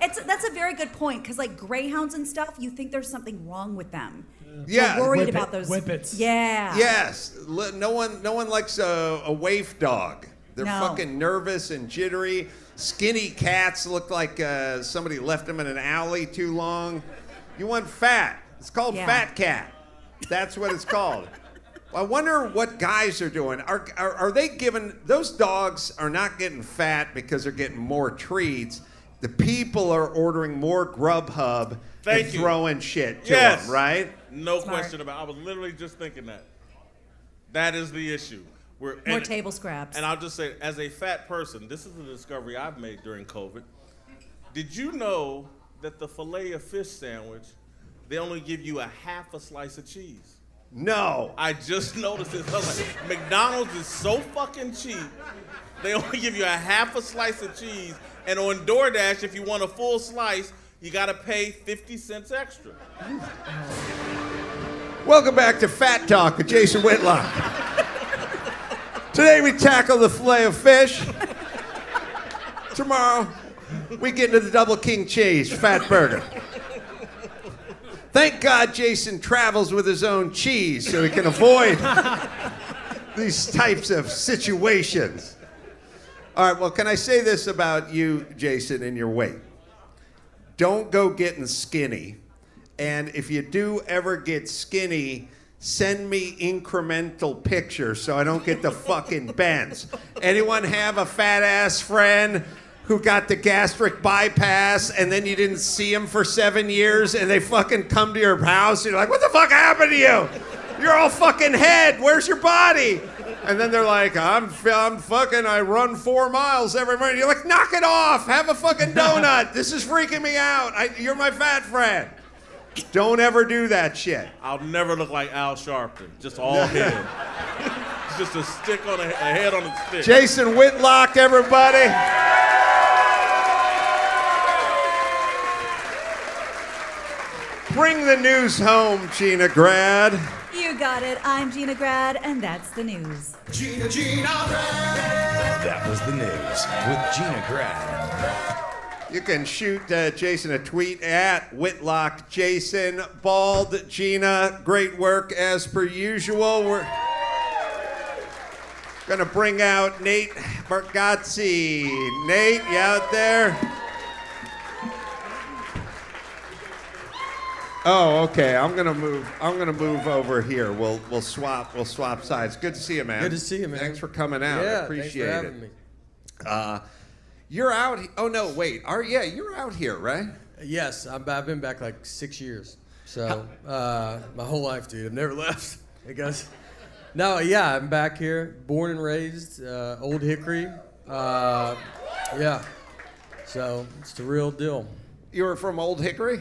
It's that's a very good point because like greyhounds and stuff, you think there's something wrong with them. Yeah. You're worried Whippet- about those. whippets. Yeah. Yes. No one, no one likes a, a waif dog. They're No. fucking nervous and jittery. Skinny cats look like uh, somebody left them in an alley too long. You want fat. It's called Yeah. fat cat. That's what it's called. I wonder what guys are doing. Are, are, are they giving, those dogs are not getting fat because they're getting more treats. The people are ordering more Grubhub Thank and you. throwing shit to Yes. them, right? No Smart. question about. it. I was literally just thinking that. That is the issue. We're, More and- table scraps. And I'll just say, as a fat person, this is a discovery I've made during COVID. Did you know that the filet of fish sandwich, they only give you a half a slice of cheese? No. I just noticed this. I was like, McDonald's is so fucking cheap. They only give you a half a slice of cheese, and on DoorDash, if you want a full slice, you gotta pay 50 cents extra. Welcome back to Fat Talk with Jason Whitlock. Today we tackle the fillet of fish. Tomorrow we get into the double king cheese fat burger. Thank God Jason travels with his own cheese so he can avoid these types of situations. All right, well, can I say this about you, Jason, and your weight? don't go getting skinny. And if you do ever get skinny, send me incremental pictures so I don't get the fucking bends. Anyone have a fat ass friend who got the gastric bypass and then you didn't see him for seven years and they fucking come to your house and you're like, what the fuck happened to you? You're all fucking head. Where's your body? And then they're like, I'm, I'm fucking, I run four miles every morning. You're like, knock it off. Have a fucking donut. this is freaking me out. I, you're my fat friend. Don't ever do that shit. I'll never look like Al Sharpton, just all head. It's just a stick on a, a head on a stick. Jason Whitlock, everybody. Bring the news home, Gina Grad. You got it. I'm Gina Grad, and that's the news. Gina, Gina Grad. That was the news with Gina Grad. You can shoot uh, Jason a tweet at Whitlock Jason. Bald Gina, great work as per usual. We're gonna bring out Nate Bargatze. Nate, you out there? Oh, okay. I'm gonna move. I'm gonna move over here. We'll we'll swap. We'll swap sides. Good to see you, man. Good to see you, man. Thanks for coming out. I Yeah, appreciate thanks for it. having me. Uh, you're out. he- Oh no, wait. Are yeah, you're out here, right? Yes, I'm, I've been back like six years. So uh, my whole life, dude. I've never left. I guess. No, yeah, I'm back here, born and raised, uh, Old Hickory. Uh, yeah. So it's the real deal. You were from Old Hickory.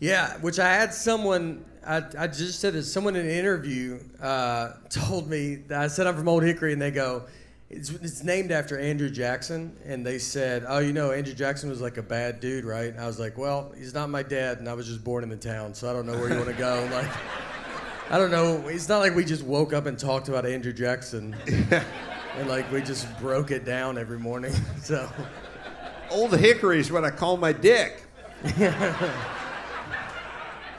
Yeah, which I had someone. I, I just said this. Someone in an interview uh, told me that I said I'm from Old Hickory, and they go, it's, "It's named after Andrew Jackson." And they said, "Oh, you know, Andrew Jackson was like a bad dude, right?" And I was like, "Well, he's not my dad, and I was just born in the town, so I don't know where you want to go." Like, I don't know. It's not like we just woke up and talked about Andrew Jackson, and like we just broke it down every morning. So. Old Hickory is what I call my dick. it's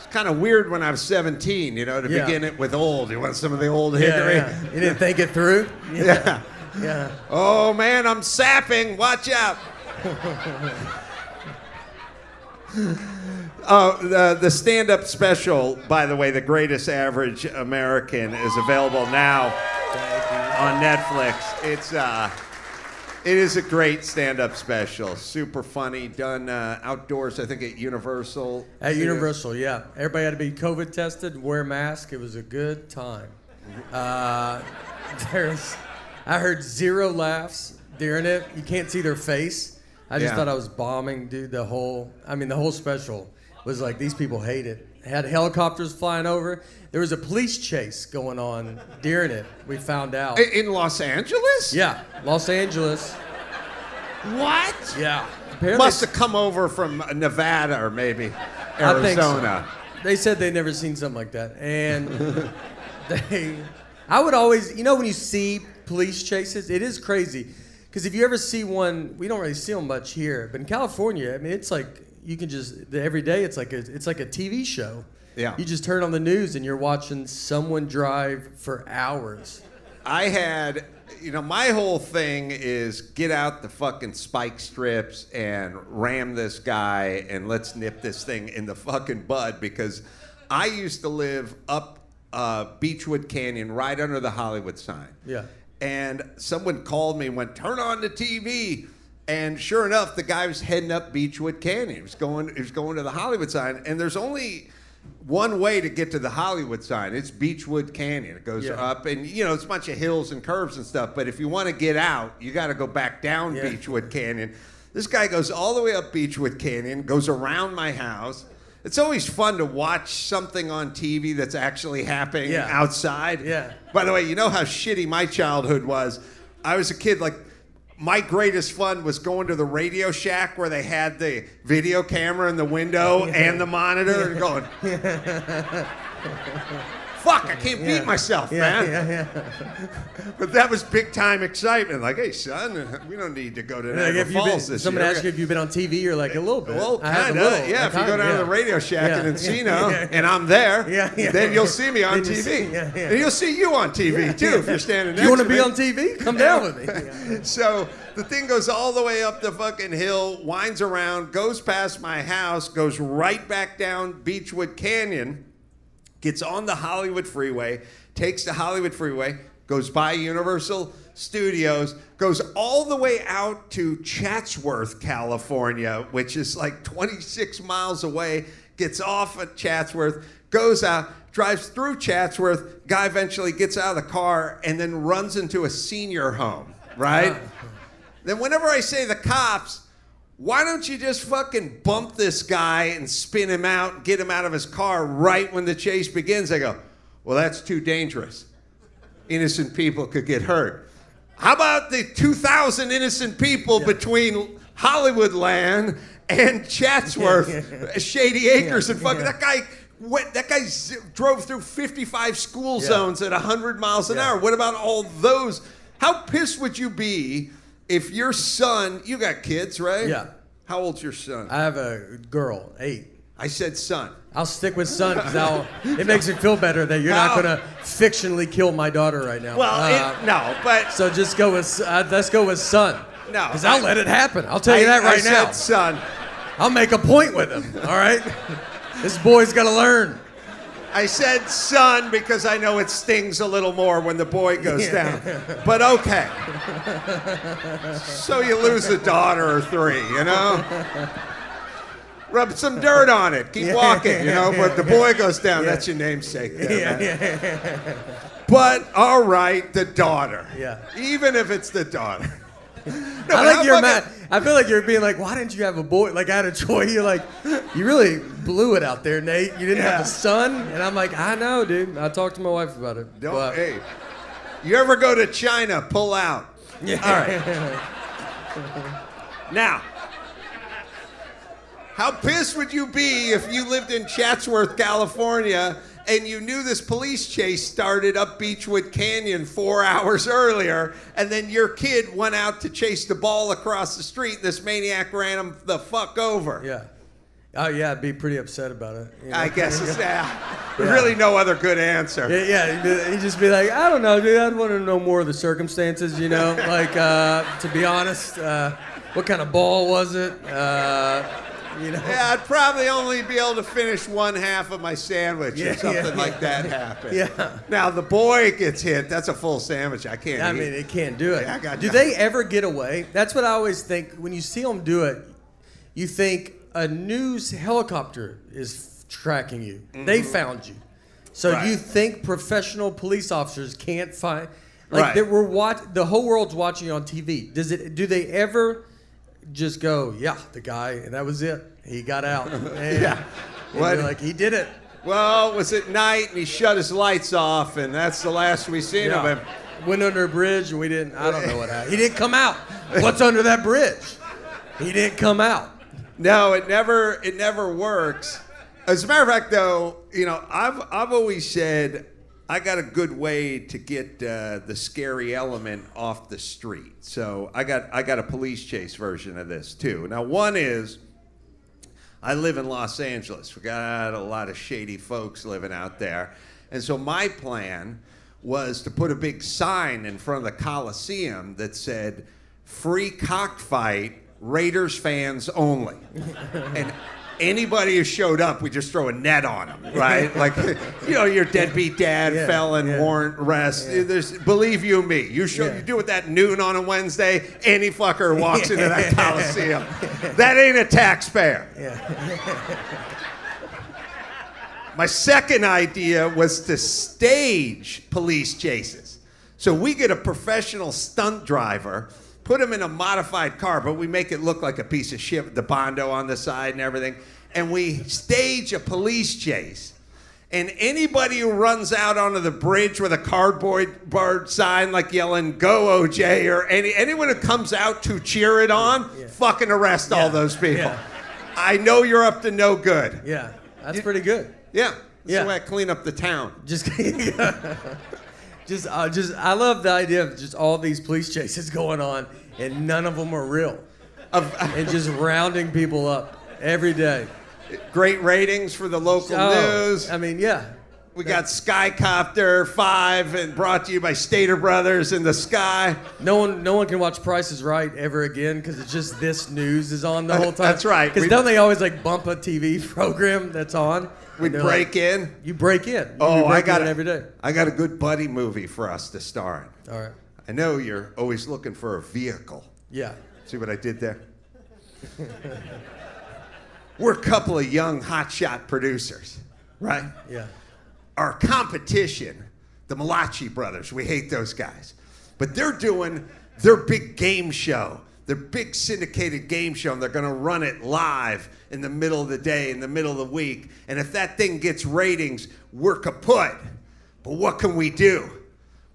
kind of weird when I was 17, you know, to Yeah. begin it with old. You want some of the old Yeah, Hickory? yeah. You didn't think it through? Yeah. Yeah. Oh man, I'm sapping. Watch out. Oh, the, the stand up special, by the way, The Greatest Average American, is available now on Netflix. It's uh, it is a great stand up special. Super funny, done uh, outdoors, I think at Universal. At. Universal, yeah. Everybody had to be COVID tested, wear a mask. It was a good time. Uh, there's, I heard zero laughs during it. You can't see their face. I just Yeah. thought I was bombing, dude. The whole, I mean, the whole special was like these people hate it. Had helicopters flying over. There was a police chase going on during it. We found out. In Los Angeles? Yeah, Los Angeles. What? Yeah. Apparently, Must have come over from uh, Nevada or maybe I think so. Arizona. They said they'd never seen something like that. And they, I would always, you know, when you see police chases, it is crazy. Because if you ever see one, we don't really see them much here. But in California, I mean, it's like you can just every day. It's like a, it's like a TV show. Yeah. You just turn on the news and you're watching someone drive for hours. I had, you know, my whole thing is get out the fucking spike strips and ram this guy and let's nip this thing in the fucking bud because I used to live up uh, Beachwood Canyon right under the Hollywood sign. Yeah. And someone called me and went, turn on the TV. And sure enough, the guy was heading up Beachwood Canyon. He was going, he was going to the Hollywood sign. And there's only one way to get to the Hollywood sign. It's Beachwood Canyon. It goes Yeah. up, and you know it's a bunch of hills and curves and stuff. But if you want to get out, you got to go back down Yeah. Beachwood Canyon. This guy goes all the way up Beachwood Canyon, goes around my house. It's always fun to watch something on TV that's actually happening Yeah. outside. Yeah. By the way, you know how shitty my childhood was. I was a kid like. My greatest fun was going to the Radio Shack where they had the video camera in the window and the monitor and going, fuck, I can't beat myself, Yeah, man. yeah, yeah. But that was big time excitement. Like, hey, son, we don't need to go to Like Niagara if you've been, Falls this someone year. asks you if you've been on TV, you're like a little bit. Well, kind of. Yeah, I if you go down to the Radio Shack Yeah, in Encino yeah, yeah. and I'm there, Yeah, yeah. then you'll see me on TV. see- yeah, yeah. And you'll see you on TV too if you're standing there. you want to be on TV? Come down with me. So the thing goes all the way up the fucking hill, winds around, goes past my house, goes right back down Beachwood Canyon, gets on the Hollywood Freeway, takes the Hollywood Freeway, goes by Universal Studios, goes all the way out to Chatsworth, California, which is like 26 miles away, gets off at Chatsworth, goes out, drives through Chatsworth, guy eventually gets out of the car and then runs into a senior home, right? then whenever I say the cops, why don't you just fucking bump this guy and spin him out get him out of his car right when the chase begins? I go, well, that's too dangerous. Innocent people could get hurt. How about the 2,000 innocent people between Hollywood land and Chatsworth, uh, Shady Acres, and fucking that guy What that guy z- drove through 55 school Yeah. zones at 100 miles an Yeah. hour. What about all those? How pissed would you be if your son? You got kids, right? Yeah. How old's your son? I have a girl, eight. I said son. I'll stick with son because it makes me feel better that you're not gonna fictionally kill my daughter right now. Well, Uh, it, no, but so just go with uh, let's go with son. No, because I'll let it happen. I'll tell you that right I now. said son. I'll make a point with him. All right, this boy's got to learn. I said son because I know it stings a little more when the boy goes down. But okay. So you lose a daughter or three, you know? Rub some dirt on it. Keep walking, you know? But the boy goes down. That's your namesake. There, man. But all right, the daughter. Yeah. Even if it's the daughter. No, I like you're mad. I feel like you're being like, why didn't you have a boy? Like I had a choice. You're like, you really blew it out there, Nate. You didn't Yeah. have a son, and I'm like, I know, dude. I talked to my wife about it. Don't, but- hey, you ever go to China, pull out. Yeah. All right. Now, how pissed would you be if you lived in Chatsworth, California, and you knew this police chase started up Beachwood Canyon four hours earlier, and then your kid went out to chase the ball across the street, and this maniac ran him the fuck over? Yeah. Oh yeah, I'd be pretty upset about it. you know? I guess it's yeah. There's really no other good answer. Yeah, yeah. He'd, he'd just be like, I don't know, dude. I'd want to know more of the circumstances, you know. Like, uh, to be honest, uh, what kind of ball was it? Uh, you know. Yeah, I'd probably only be able to finish one half of my sandwich Yeah, if something yeah, like yeah. that happened. Yeah. Now the boy gets hit. That's a full sandwich. I can't. I eat. mean, it can't do it. Yeah, I got do they ever get away? That's what I always think. When you see them do it, you think a news helicopter is tracking you. They found you. So Mm-hmm. Right. you think professional police officers can't find like Right. that we're watch the whole world's watching you on TV. Does it do they ever just go, yeah, the guy and that was it. He got out. And, Yeah. What- like he did it. well, it was at night and he shut his lights off, and that's the last we seen of him. Went under a bridge and we didn't. I don't know what happened. He didn't come out. What's under that bridge? He didn't come out. No, it never. It never works. As a matter of fact, though, you know, I've I've always said I got a good way to get uh, the scary element off the street. So I got I got a police chase version of this too. Now, one is I live in Los Angeles. We got a lot of shady folks living out there. And so my plan was to put a big sign in front of the Coliseum that said, free cockfight, Raiders fans only. and anybody who showed up, we just throw a net on them, right? like, you know, your deadbeat dad, Yeah, felon, yeah. warrant arrest. There's, believe you me, you show, Yeah. you do it that noon on a Wednesday, any fucker walks into that Coliseum. That ain't a taxpayer. My second idea was to stage police chases. So we get a professional stunt driver, put him in a modified car, but we make it look like a piece of shit with the Bondo on the side and everything. And we stage a police chase. And anybody who runs out onto the bridge with a cardboard board sign like yelling "Go OJ" or any anyone who comes out to cheer it on, fucking arrest all those people. Yeah. I know you're up to no good. Yeah, that's pretty good. Yeah. That's Yeah. the way I clean up the town. Just, just, uh, just. I love the idea of just all these police chases going on, and none of them are real, Of, and just rounding people up every day. great ratings for the local Oh, news. I mean, yeah. We got Skycopter 5 and brought to you by Stater Brothers in the Sky. No one, no one can watch Price is Right ever again because it's just this news is on the whole time. That's right. Because don't they always like bump a TV program that's on? We break like, in. You break in. Oh, you I break got in it every day. I got a good buddy movie for us to star in. All right. I know you're always looking for a vehicle. Yeah. See what I did there? We're a couple of young hotshot producers, right? Yeah. our competition, the Malachi brothers, we hate those guys. But they're doing their big game show, their big syndicated game show, and they're gonna run it live in the middle of the day, in the middle of the week. And if that thing gets ratings, we're kaput. But what can we do?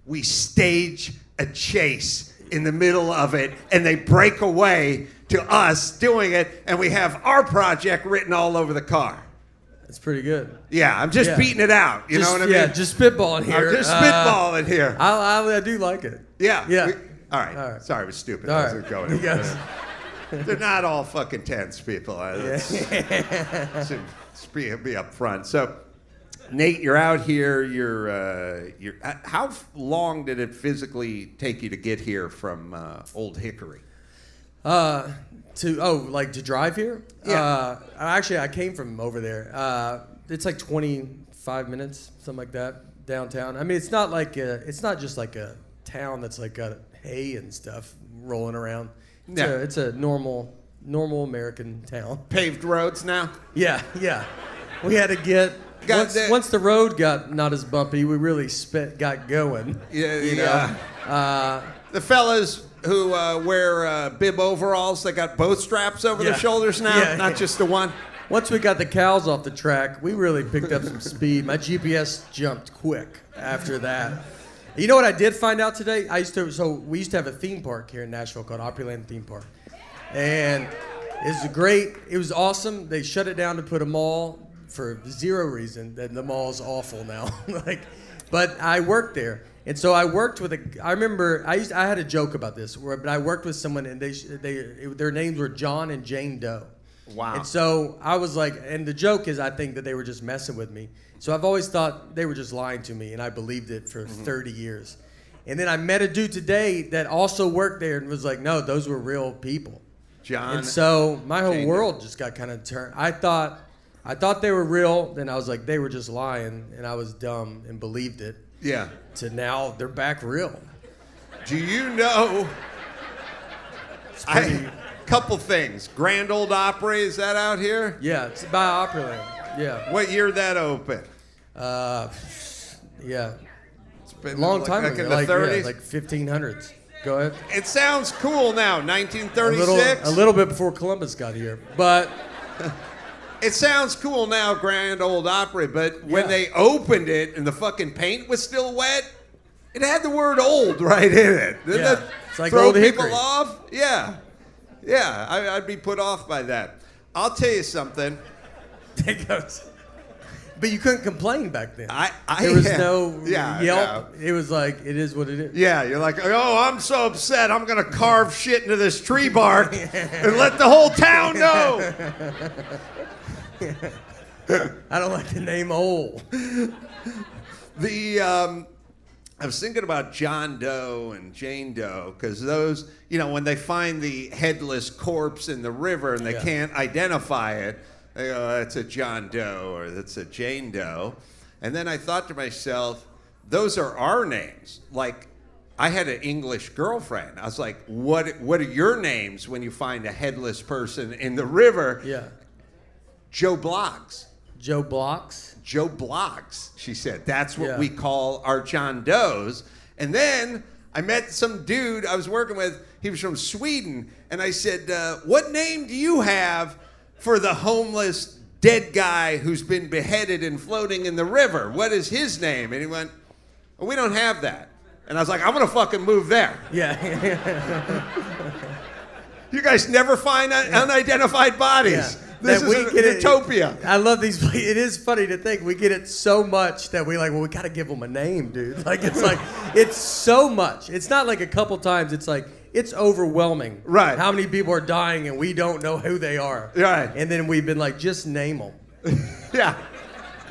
We stage a chase in the middle of it, and they break away to us doing it, and we have our project written all over the car. It's pretty good. Yeah, I'm just Yeah. beating it out. You just, know what I yeah, mean? Yeah, just spitballing here. I'm just Uh, spitballing here. I, I, I do like it. yeah. yeah. we- all, right. All right. Sorry, it was stupid. All I going guys- They're not all fucking tense people. Let's- should just be, be up front. So, Nate, you're out here. You're, uh, you're. h- How long did it physically take you to get here from uh, Old Hickory? Uh, to oh, like to drive here? Yeah. Uh, actually, I came from over there. Uh, it's like 25 minutes, something like that, downtown. I mean, it's not like a, it's not just like a town that's like got hay and stuff rolling around. It's, Yeah. a, it's a normal, normal American town. Paved roads now. Yeah, yeah. We had to get. Once, the- once the road got not as bumpy, we really spit, got going. Yeah, you know. yeah. Uh, The fellas who uh, wear uh, bib overalls, they got both straps over their shoulders now, Yeah, not yeah. just the one. Once we got the cows off the track, we really picked up some speed. My GPS jumped quick after that. You know what I did find out today? I used to so we used to have a theme park here in Nashville called Opryland Theme Park. And it was great. It was awesome. They shut it down to put a mall for zero reason. Then the mall's awful now. like but I worked there. And so I worked with a. I remember I used. I had a joke about this, where, but I worked with someone, and they they their names were John and Jane Doe. Wow. And so I was like, and the joke is, I think that they were just messing with me. So I've always thought they were just lying to me, and I believed it for mm-hmm. 30 years. And then I met a dude today that also worked there and was like, no, those were real people. John. And so my whole Jane world just got kind of turned. I thought, I thought they were real. Then I was like, they were just lying, and I was dumb and believed it. yeah. To now they're back real. Do you know? pretty- I, couple things. Grand Old Opry is that out here? Yeah, it's by Opryland. Yeah. What year that open? Uh, yeah. It's been a Long like, time like ago, in the like, 30s. yeah, like 1500s. Go ahead. it sounds cool now. A 1936. little, a little bit before Columbus got here, but It sounds cool now, Grand Old Opry, but when Yeah. they opened it and the fucking paint was still wet, it had the word "old" right in it. Didn't Yeah. that It's like throw Old people off? Yeah, yeah. I, I'd be put off by that. I'll tell you something. it goes. But you couldn't complain back then. I- I- there was no Yeah, Yelp. It was like it is what it is. Yeah, you're like, oh, I'm so upset. I'm gonna carve shit into this tree bark and let the whole town know. I don't like the name Ole. The um, I was thinking about John Doe and Jane Doe because those, you know, when they find the headless corpse in the river and they Yeah. can't identify it, they go, oh, "That's a John Doe" or "That's a Jane Doe," and then I thought to myself, those are our names. Like, I had an English girlfriend. I was like, "What? What are your names when you find a headless person in the river?" Yeah. Joe Bloggs. Joe Bloggs. Joe Bloggs, she said. That's what Yeah. we call our John Does. And then I met some dude I was working with. He was from Sweden. And I said, uh, What name do you have for the homeless dead guy who's been beheaded and floating in the river? What is his name? And he went, well, We don't have that. And I was like, I'm going to fucking move there. Yeah. You guys never find un- unidentified bodies. Yeah. This That is we a get it- utopia. I love these. It is funny to think we get it so much that we like. Well, we got to give them a name, dude. Like it's like it's so much. It's not like a couple times. It's like it's overwhelming. Right. How many people are dying and we don't know who they are. Right. And then we've been like, just name them. Yeah.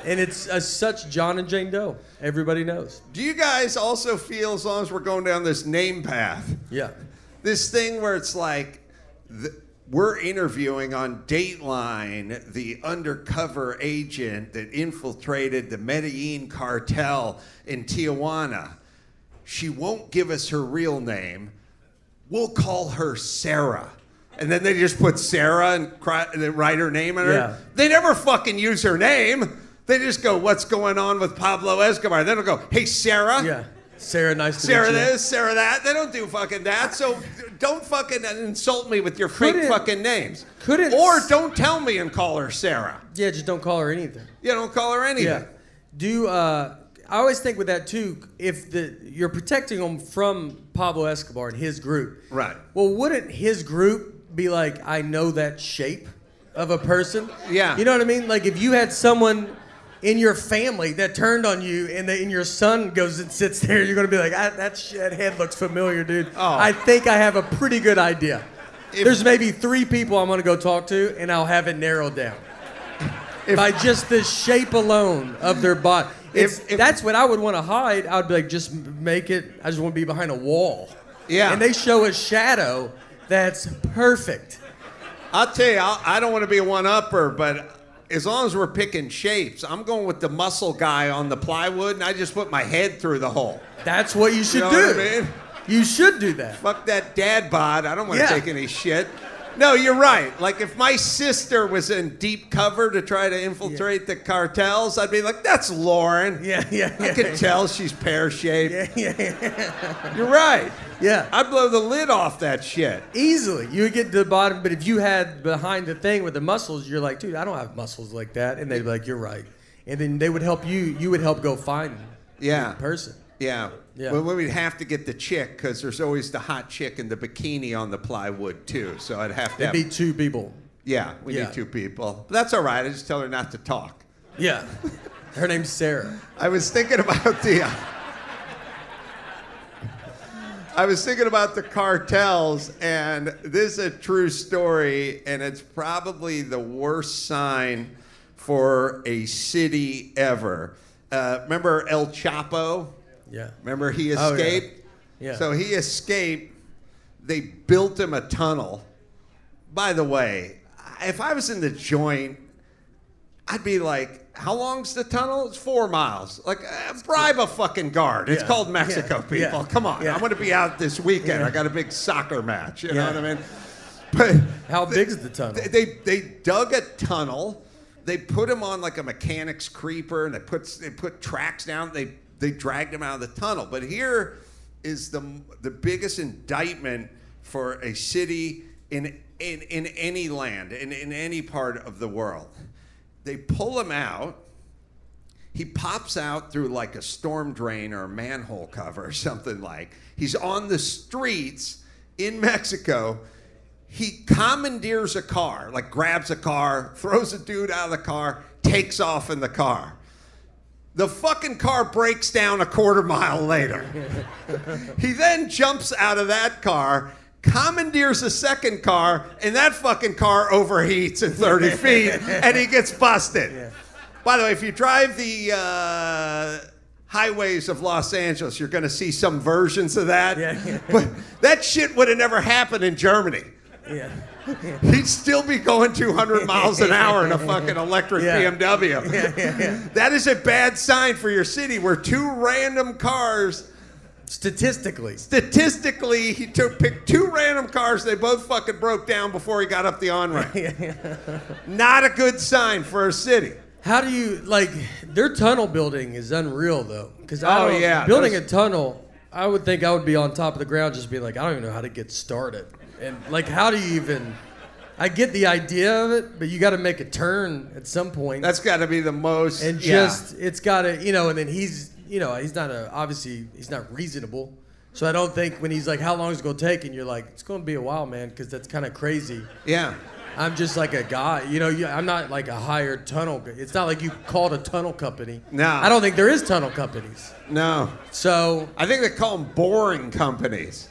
And it's uh, such John and Jane Doe. Everybody knows. Do you guys also feel, as long as we're going down this name path, Yeah. this thing where it's like th- we're interviewing on Dateline the undercover agent that infiltrated the Medellin cartel in Tijuana? She won't give us her real name. We'll call her Sarah. And then they just put Sarah and, cry, and they write her name in her. Yeah. They never fucking use her name. They just go, "What's going on with Pablo Escobar?" Then they'll go, "Hey, Sarah." Yeah. Sarah, nice to Sarah meet you. Sarah, this, Sarah that. They don't do fucking that. So don't fucking insult me with your fake Couldn't- fucking names. couldn't- Or don't tell me and call her Sarah. Yeah, just don't call her anything. You don't call her anything. Yeah. Do uh, I always think with that too? If the you're protecting them from Pablo Escobar and his group, Right. Well, wouldn't his group be like, I know that shape? of a person. Yeah. You know what I mean? Like if you had someone in your family that turned on you and, the, and your son goes and sits there, you're gonna be like, "Ah, that, sh- that head looks familiar, dude. Oh. I think I have a pretty good idea. If- There's maybe three people I'm gonna go talk to, and I'll have it narrowed down by just the shape alone of their body. If- if- that's what I would want to hide. I would be like, just make it. I just want to be behind a wall. Yeah. And they show a shadow that's perfect. I'll tell you, I'll, I don't want to be a one-upper, but as long as we're picking shapes, I'm going with the muscle guy on the plywood, and I just put my head through the hole. That's what you should know do. I mean? You should do that. Fuck that dad bod. I don't want to Yeah. take any shit. No, you're right. Like if my sister was in deep cover to try to infiltrate the cartels, I'd be like, "That's Lauren." Yeah, yeah, I yeah. can tell she's pear-shaped. Yeah, yeah, yeah. You're right. Yeah. I'd blow the lid off that shit. Easily. You would get to the bottom, but if you had behind the thing with the muscles, you're like, dude, I don't have muscles like that. And they'd be like, you're right. And then they would help you, you would help go find Yeah. the person. Yeah. Yeah. Well, we'd have to get the chick because there's always the hot chick in the bikini on the plywood too. So I'd have to. It'd Have, be two people. yeah, we Yeah. need two people. But that's all right. I just tell her not to talk. Yeah. Her name's Sarah. I was thinking about the. uh, I was thinking about the cartels, and this is a true story, and it's probably the worst sign for a city ever. Uh, remember El Chapo? Yeah. Remember he Oh, yeah. escaped? Yeah. So he escaped. They built him a tunnel. By the way, if I was in the joint, I'd be like, how long's the tunnel? It's four miles. Like, uh, bribe a fucking guard. It's Yeah. called Mexico, Yeah. people. Yeah. Come on. I'm going to be out this weekend. I got a big soccer match. You know what I mean? But How big is the tunnel? they, they they dug a tunnel. They put him on like a mechanic's creeper, and they put they put tracks down. They they dragged him out of the tunnel. But here is the the biggest indictment for a city in in, in any land in, in any part of the world. They pull him out. He pops out through like a storm drain or a manhole cover or something like. He's on the streets in Mexico. He commandeers a car, like grabs a car, throws a dude out of the car, takes off in the car. The fucking car breaks down a quarter mile later. he then jumps out of that car, commandeers a second car, and that fucking car overheats in 30 feet, and he gets busted. By the way, if you drive the uh, highways of Los Angeles, you're going to see some versions of that. Yeah, yeah. But that shit would have never happened in Germany. Yeah. He'd still be going 200 miles an hour in a fucking electric Yeah. BMW. That is a bad sign for your city where two random cars, Statistically. statistically, he took picked two random cars, they both fucking broke down before he got up the on ramp. Not a good sign for a city. How do you like their tunnel building is unreal though because Oh, yeah, building those- a tunnel I would think I would be on top of the ground just being like I don't even know how to get started and like how do you even I get the idea of it but you got to make a turn at some point That's got to be the most. and yeah. just it's got to you know and then he's you know he's not a obviously he's not reasonable so I don't think when he's like how long is it gonna take and you're like it's gonna be a while man because that's kind of crazy Yeah. I'm just like a guy, you know. You, I'm not like a hired tunnel. It's not like you called a tunnel company. No. I don't think there is tunnel companies. No. So I think they call them boring companies.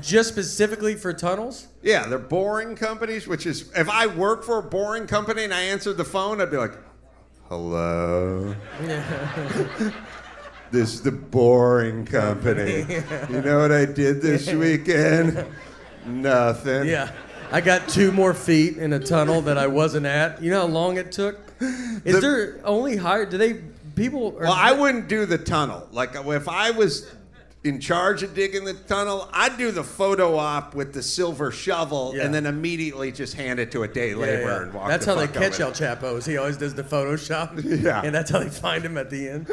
Just specifically for tunnels, Yeah, they're boring companies, which is if I work for a boring company and I answered the phone, I'd be like, "Hello, this is the boring company. You know what I did this weekend? Nothing. yeah. I got two more feet in a tunnel that I wasn't at. You know how long it took? Is The- there only hired? Do they people? Well, I wouldn't do the tunnel. Like if I was in charge of digging the tunnel, I'd do the photo op with the silver shovel Yeah. and then immediately just hand it to a day laborer yeah. and walk. That's the how they catch over. El Chapo's. He always does the Photoshop. Yeah. And that's how they find him at the end.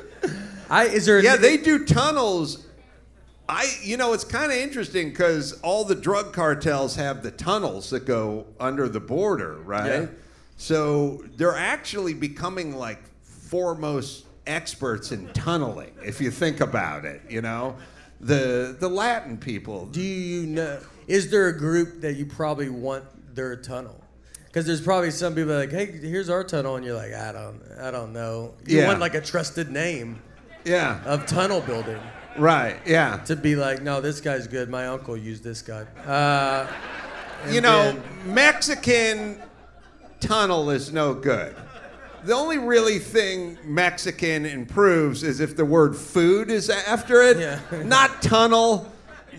I is there? Yeah, they do tunnels. I, you know, it's kind of interesting because all the drug cartels have the tunnels that go under the border, right? Yeah. So they're actually becoming like foremost experts in tunneling, if you think about it. You know, the the Latin people. Do you know? Is there a group that you probably want their tunnel? Because there's probably some people like, hey, here's our tunnel, and you're like, I don't, I don't know. You Yeah. want like a trusted name Yeah. of tunnel building Right. Yeah. to be like, no, this guy's good. My uncle used this guy. Uh, You know, then- Mexican tunnel is no good. The only really thing Mexican improves is if the word food is after it. Yeah. Not tunnel,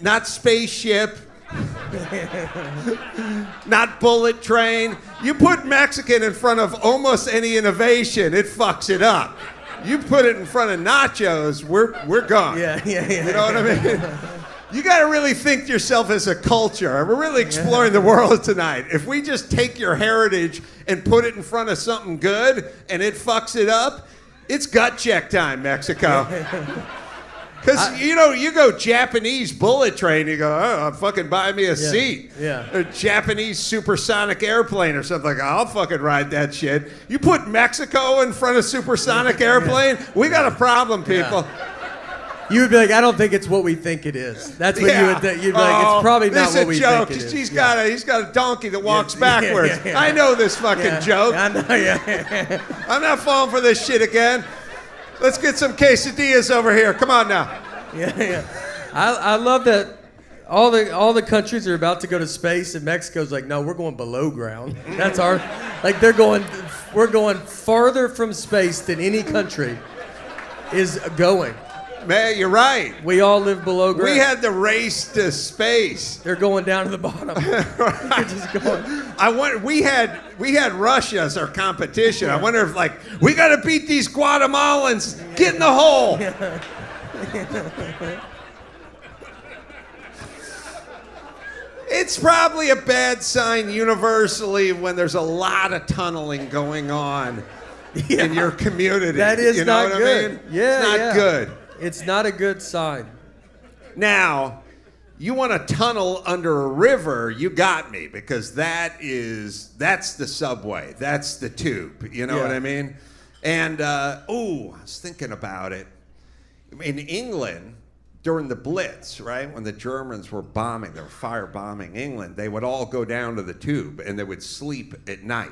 not spaceship, not bullet train. You put Mexican in front of almost any innovation, it fucks it up. You put it in front of nachos, we're, we're gone. yeah, yeah, yeah. You know what I mean? You got to really think to yourself as a culture. We're really exploring the world tonight. If we just take your heritage and put it in front of something good and it fucks it up, it's gut check time, Mexico. Because, you know, you go Japanese bullet train, you go, oh, fucking buy me a seat. yeah. A Japanese supersonic airplane or something like I'll fucking ride that shit. You put Mexico in front of supersonic airplane, we got a problem, people. You would be like, I don't think it's what we think it is. That's what you would think. You'd be like, Oh, it's probably not what we joke. think it is. He's Yeah. got a he's got a donkey that walks yeah, backwards. yeah, yeah. I know this fucking Yeah. joke. I know, yeah. I'm not falling for this shit again. Let's get some quesadillas over here. Come on now. Yeah, yeah. I, I love that all the all the countries are about to go to space, and Mexico's like, no, we're going below ground. That's our, like they're going, we're going farther from space than any country is going. Man, you're right. We all live below ground. We had the race to space. They're going down to the bottom. They're just going. I wonder we had we had Russia as our competition. I wonder if like we got to beat these Guatemalans. Get in the hole. It's probably a bad sign universally when there's a lot of tunneling going on in your community. That is you know not what good. I mean? Yeah, it's not yeah. good. It's not a good sign. Now, you want to tunnel under a river, you got me because that is that's the subway, that's the tube. You know Yeah. what I mean? And uh, ooh, I was thinking about it. In England, during the Blitz, right when the Germans were bombing, they were firebombing England, they would all go down to the tube and they would sleep at night.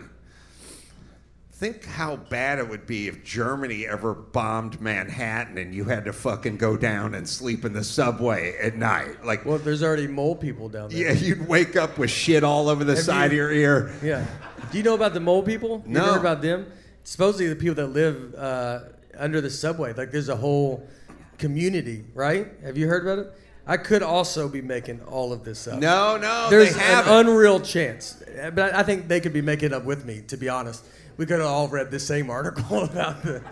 Think how bad it would be if Germany ever bombed Manhattan and you had to fucking go down and sleep in the subway at night. Like, Well, there's already mole people down there. yeah, you'd wake up with shit all over the Have side you- of your ear. Yeah. Do you know about the mole people? You No. heard about them? Supposedly the people that live uh, under the subway. Like there's a whole community, right? Have you heard about it? I could also be making all of this up. No, no, There's an unreal chance. But I think they could be making it up with me, to be honest. We could have all read the same article about the.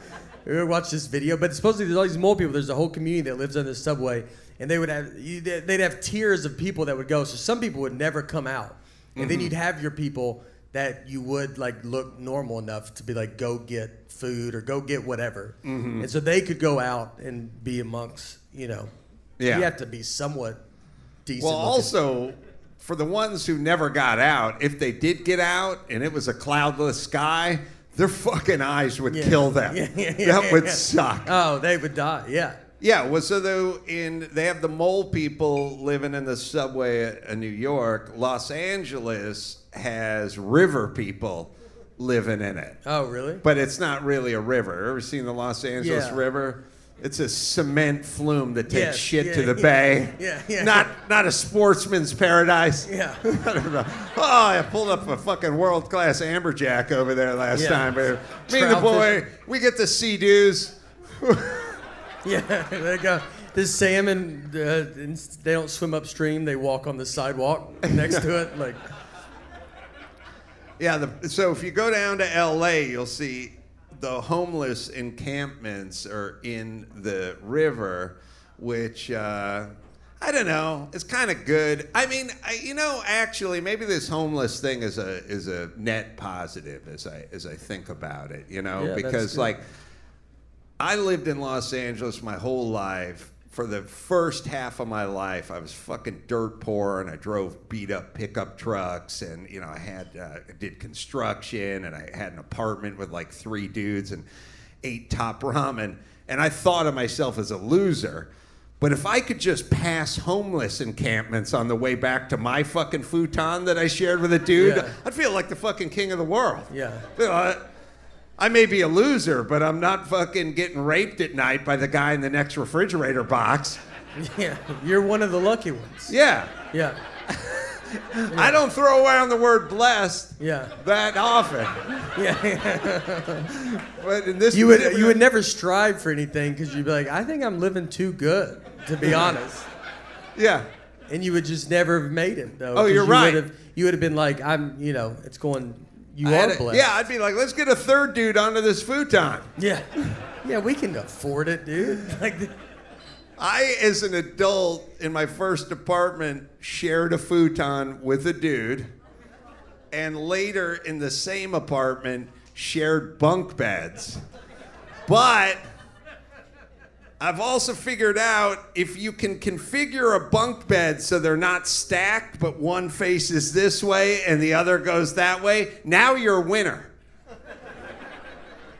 We watched this video, but supposedly there's all these mole people. There's a whole community that lives on the subway, and they would have they'd have tiers of people that would go. So some people would never come out, and then mm-hmm. you'd have your people that you would like look normal enough to be like go get food or go get whatever, mm-hmm. and so they could go out and be amongst you know. Yeah. You have to be somewhat decent. Well, looking. also, for the ones who never got out, if they did get out and it was a cloudless sky, their fucking eyes would Yeah. kill them. Yeah, yeah, that would suck. Oh, they would die. Yeah. Yeah, well, so though in they have the mole people living in the subway in uh, New York. Los Angeles has river people living in it, Oh, really? but it's not really a river. Ever seen the Los Angeles Yeah. River? It's a cement flume that takes Yes, shit yeah, to the yeah, bay. yeah, yeah. Not not a sportsman's paradise. Yeah. I don't know. Oh, I pulled up a fucking world class amberjack over there last Yeah. time. But me and the boy, fishing. we get the sea dews. Yeah. There they go. This salmon, uh, they don't swim upstream. They walk on the sidewalk next to it. Like, Yeah, the, so if you go down to LA, you'll see the homeless encampments are in the river, which uh, I don't know. It's kind of good. I mean, I, you know, actually, maybe this homeless thing is a is a net positive as I as I think about it. You know, Yeah, because like I lived in Los Angeles my whole life. For the first half of my life, I was fucking dirt poor, and I drove beat up pickup trucks, and you know I had uh, did construction, and I had an apartment with like three dudes and ate top ramen, and I thought of myself as a loser. But if I could just pass homeless encampments on the way back to my fucking futon that I shared with a dude, Yeah. I'd feel like the fucking king of the world. Yeah. I- may be a loser, but I'm not fucking getting raped at night by the guy in the next refrigerator box. Yeah, you're one of the lucky ones. Yeah. Yeah, I don't throw around the word blessed yeah, that often. yeah. But in this you would you would never strive for anything because you'd be like, I think I'm living too good, to be honest. Yeah. And you would just never have made it though. Oh, you're you right. Would have, you would have been like, I'm, you know, it's going. You I had are a- blessed. yeah, I'd be like, let's get a third dude onto this futon. yeah, yeah. We can afford it, dude. Like, I, as an adult in my first apartment, shared a futon with a dude, and later in the same apartment, shared bunk beds. But I've also figured out if you can configure a bunk bed so they're not stacked, but one faces this way and the other goes that way, now you're a winner.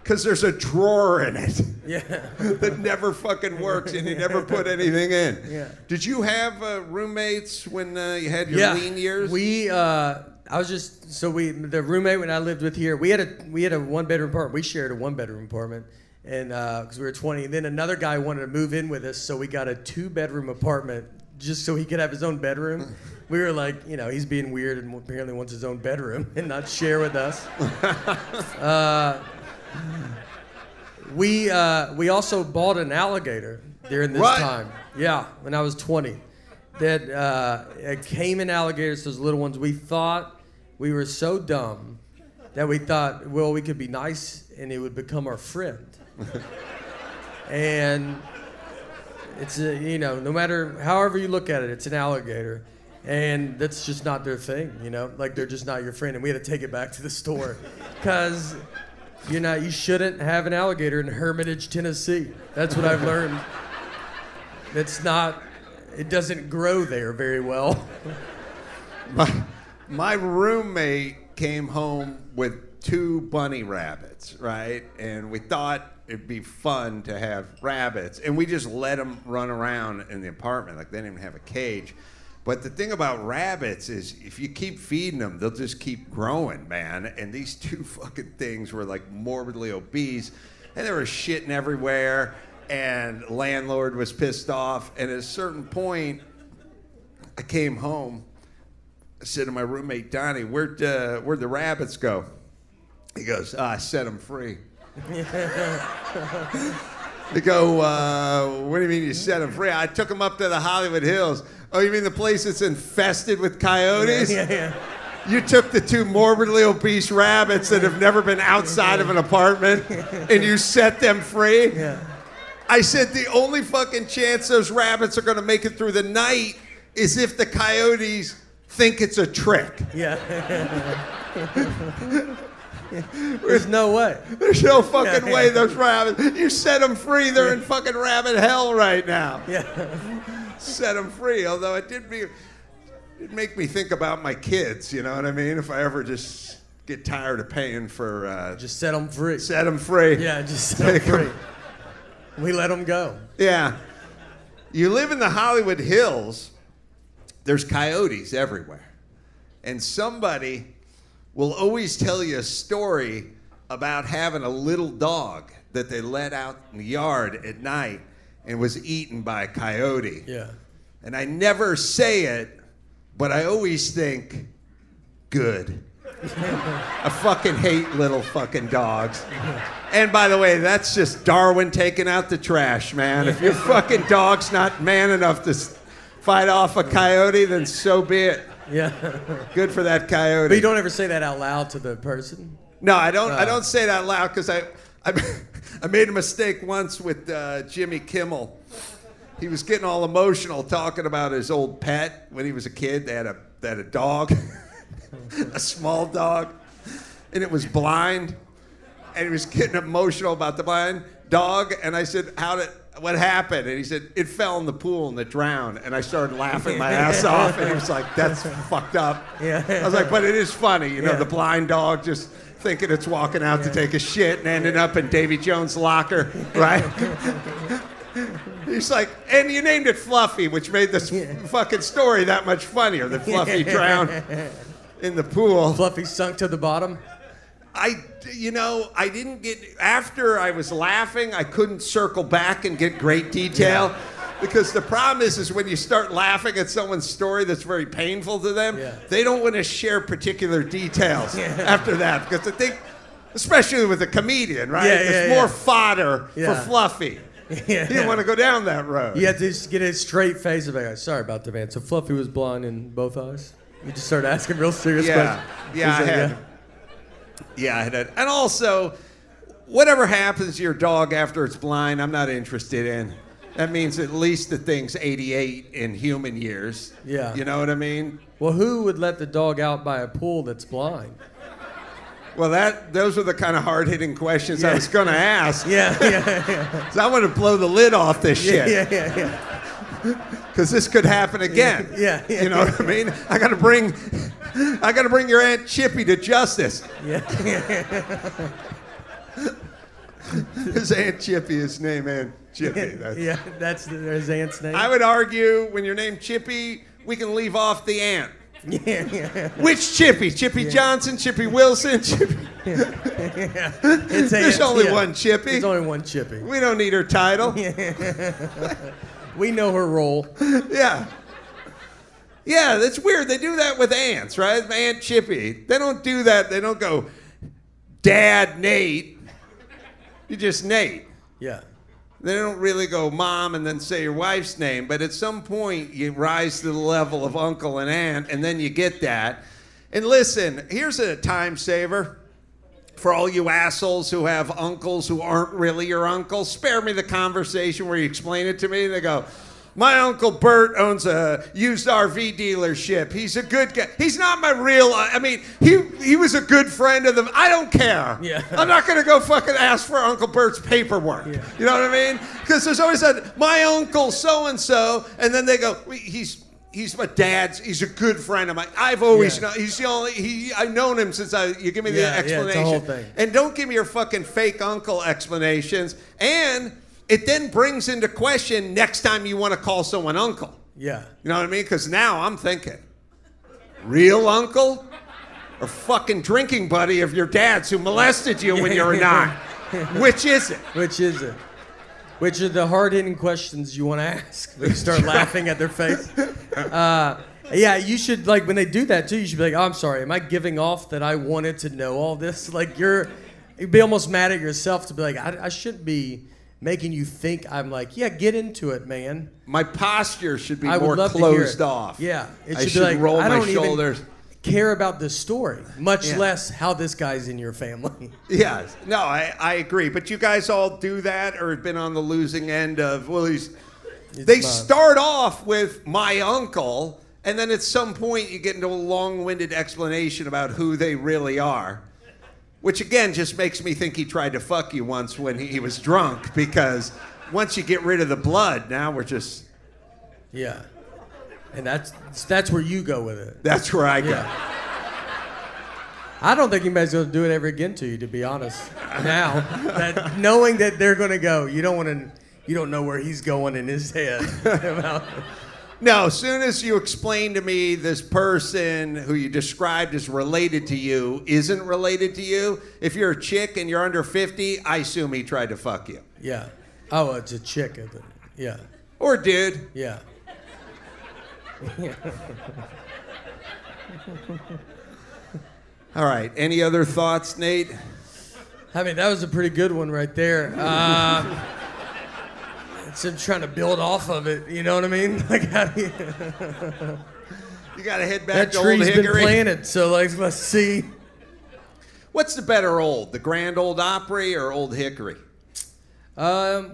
Because there's a drawer in it yeah. that never fucking works and you never put anything in. Yeah. Did you have uh, roommates when uh, you had your yeah. lean years? We, uh, I was just so we the roommate when I lived with here. We had a we had a one bedroom apartment. We shared a one bedroom apartment, and because we were 20. And then another guy wanted to move in with us, so we got a two bedroom apartment just so he could have his own bedroom. We were like, you know, he's being weird and apparently wants his own bedroom and not share with us. Uh, we uh, we also bought an alligator during this What? time. Yeah, when I was 20. That uh, a caiman alligators, those little ones. We thought we were so dumb that we thought, well, we could be nice and it would become our friend. and it's a, you know, no matter however you look at it, it's an alligator. And that's just not their thing, you know? Like they're just not your friend. And we had to take it back to the store. Because you're not, you shouldn't have an alligator in Hermitage, Tennessee. That's what I've learned. It's not, it doesn't grow there very well. my, my roommate came home with two bunny rabbits, right? And we thought it'd be fun to have rabbits. And we just let them run around in the apartment. Like they didn't even have a cage. But the thing about rabbits is if you keep feeding them, they'll just keep growing, man. And these two fucking things were like morbidly obese. And they were shitting everywhere. And landlord was pissed off. And at a certain point, I came home. I said to my roommate Donnie, "Where'd uh, where'd the rabbits go?" He goes, "Ah, "I set them free." They go, uh, "What do you mean you set them free?" I took them up to the Hollywood Hills. Oh, you mean the place that's infested with coyotes? yeah, yeah. You took the two morbidly obese rabbits that have never been outside of an apartment and you set them free? Yeah. I said the only fucking chance those rabbits are going to make it through the night is if the coyotes think it's a trick. Yeah. There's no way. There's no fucking way those rabbits. You set them free, they're in fucking rabbit hell right now. Yeah. Set them free. Although it did be, it make me think about my kids. You know what I mean? If I ever just get tired of paying for, uh, just set them free. set them free. Yeah, just set 'em Take 'em. free. We let them go. Yeah. You live in the Hollywood Hills, there's coyotes everywhere. And somebody will always tell you a story about having a little dog that they let out in the yard at night and was eaten by a coyote. Yeah. And I never say it, but I always think, good. I fucking hate little fucking dogs. And by the way, that's just Darwin taking out the trash, man. If your fucking dog's not man enough to fight off a coyote, then so be it. Yeah. Good for that coyote. But you don't ever say that out loud to the person. No, I don't. I Uh. don't say that loud because I, I, I made a mistake once with uh, Jimmy Kimmel. He was getting all emotional talking about his old pet when he was a kid. They had a they had a dog, a small dog, and it was blind. And he was getting emotional about the blind dog. And I said, "How did? What happened?" And he said, "It fell in the pool and it drowned." And I started laughing my ass off. And he was like, "That's fucked up." Yeah. I was like, "But it is funny, you know, Yeah. the blind dog just." Thinking it's walking out to take a shit and ended up in Davy Jones' locker, right? He's like, and you named it Fluffy, which made this fucking story that much funnier. That Fluffy drowned in the pool. Fluffy sunk to the bottom. I, you know, I didn't get after I was laughing. I couldn't circle back and get great detail. Because the problem is, is when you start laughing at someone's story that's very painful to them, Yeah. they don't want to share particular details after that. Because I think, especially with a comedian, right? Yeah, it's yeah, more fodder Yeah. for Fluffy. Yeah. You didn't want to go down that road. You have to just get a straight face of it. Sorry about the man. So Fluffy was blind in both eyes. You just start asking real serious Yeah, questions. yeah, I like, had. Yeah, Had. And also, whatever happens to your dog after it's blind, I'm not interested in. That means at least the thing's 88 in human years. Yeah. You know what I mean? Well, who would let the dog out by a pool that's blind? Well, that those are the kind of hard hitting questions I was going to ask. Yeah, yeah, yeah. 'Cause I want to blow the lid off this shit. yeah, yeah, yeah. Because this could happen again. Yeah, yeah, You know what I mean? I got to bring, I got to bring your aunt Chippy to justice. yeah. His aunt Chippy is named Aunt Chippy. That's- yeah, that's his aunt's name. I would argue when you're named Chippy, we can leave off the aunt. yeah, yeah. Which Chippy? Chippy Johnson, Chippy Wilson, Chippy. It's There's only yeah. one Chippy. There's only one Chippy. We don't need her title. Yeah. We know her role. Yeah. Yeah, that's weird. They do that with ants, right? Aunt Chippy. They don't do that. They don't go, Dad Nate. You just Nate. Yeah. They don't really go mom and then say your wife's name, but at some point you rise to the level of uncle and aunt, and then you get that. And listen, here's a time saver for all you assholes who have uncles who aren't really your uncles. Spare me the conversation where you explain it to me. They go, my uncle Bert owns a used RV dealership. He's a good guy. He's not my real. I mean, he he was a good friend of the. I don't care. Yeah. I'm not gonna go fucking ask for Uncle Bert's paperwork. Yeah. You know what I mean? Because there's always that my uncle so and so, and then they go, he's he's my dad's. He's a good friend of mine. I've always Yeah. known. He's the only. He I've known him since I. You give me the Yeah, yeah, it's a explanation. whole thing. And don't give me your fucking fake uncle explanations. And it then brings into question next time you want to call someone uncle. Yeah. You know what I mean? Because now I'm thinking, real uncle or fucking drinking buddy of your dad's who molested you when you were nine? Which is it? Which is it? Which are the hard hitting questions you want to ask? They start laughing at their face. Uh, yeah, you should like when they do that too. You should be like, "Oh, I'm sorry. Am I giving off that I wanted to know all this?" Like you're, you'd be almost mad at yourself to be like, "I, I shouldn't be making you think I'm like, yeah, get into it, man." My posture should be I more love to hear closed off. Yeah, it I should, should be like, roll I my don't shoulders. even care about the story, much Yeah. less how this guy's in your family. Yes. No, I, I agree. But you guys all do that or have been on the losing end of, well, he's. They my- start off with my uncle, and then at some point you get into a long winded explanation about who they really are. Which again just makes me think he tried to fuck you once when he, he was drunk because once you get rid of the blood, now we're just. Yeah, and that's that's where you go with it. That's where I go. Yeah. I don't think anybody's going to do it ever again to you, to be honest. Now, that knowing that they're going to go, you don't want to, you don't know where he's going in his head. No, as soon as you explain to me this person who you described as related to you isn't related to you, if you're a chick and you're under 50, I assume he tried to fuck you. yeah. Oh, it's a chick. Yeah. Or dude. Yeah. All right. Any other thoughts, Nate? I mean, that was a pretty good one right there. Uh, it's him trying to build off of it. You know what I mean? Like, how do you, You got to head back that to Old tree's been Hickory. planted, so like, let's see. What's the better old, the Grand Old Opry or Old Hickory? Um,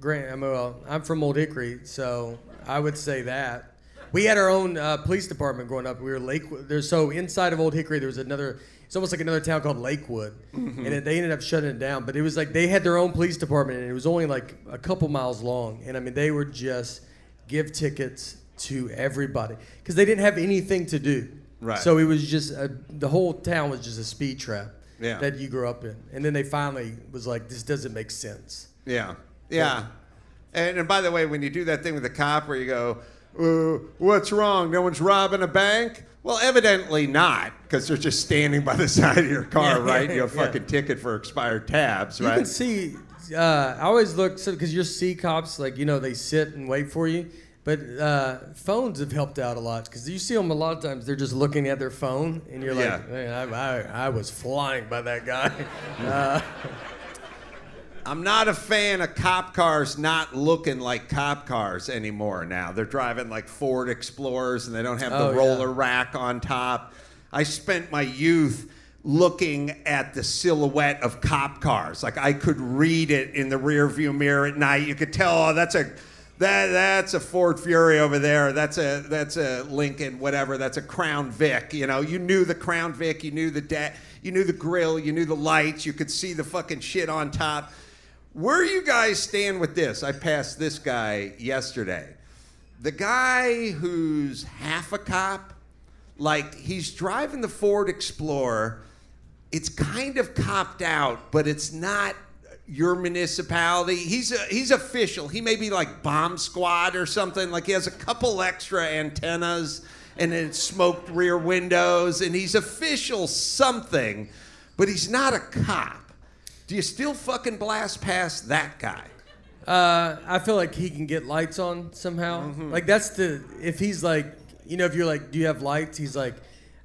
Grant, I'm, well, I'm from Old Hickory, so I would say that. We had our own uh, police department growing up. We were Lakewood. There's so inside of Old Hickory, there was another. It's almost like another town called Lakewood, and it, they ended up shutting it down. But it was like they had their own police department, and it was only like a couple miles long. And I mean, they were just give tickets to everybody because they didn't have anything to do. Right. So it was just a, the whole town was just a speed trap Yeah. that you grew up in. And then they finally was like, this doesn't make sense. Yeah. Yeah. And, and by the way, when you do that thing with the cop where you go, uh, "What's wrong? No one's robbing a bank." Well, evidently not, because they're just standing by the side of your car, Yeah, right? You have a yeah. fucking ticket for expired tabs, right? You can see. Uh, I always look because you'll see cops like you know they sit and wait for you, but uh, phones have helped out a lot because you see them a lot of times. They're just looking at their phone, and you're Yeah. like, Man, I, I, I was flying by that guy. Uh, I'm not a fan of cop cars not looking like cop cars anymore now. They're driving like Ford Explorers and they don't have the Oh, yeah. roller rack on top. I spent my youth looking at the silhouette of cop cars. Like I could read it in the rear view mirror at night. You could tell, oh, that's a that that's a Ford Fury over there. That's a that's a Lincoln, whatever. That's a Crown Vic. You know, you knew the Crown Vic. You knew the da- you knew the grill. You knew the lights. You could see the fucking shit on top. Where you guys stand with this? I passed this guy yesterday. The guy who's half a cop, like he's driving the Ford Explorer. It's kind of copped out, but it's not your municipality. He's a, he's official. He may be like bomb squad or something. Like he has a couple extra antennas and it's smoked rear windows, and he's official something, but he's not a cop. Do you still fucking blast past that guy? Uh, I feel like he can get lights on somehow. Mm-hmm. Like that's the if he's like, you know, if you're like, do you have lights? He's like,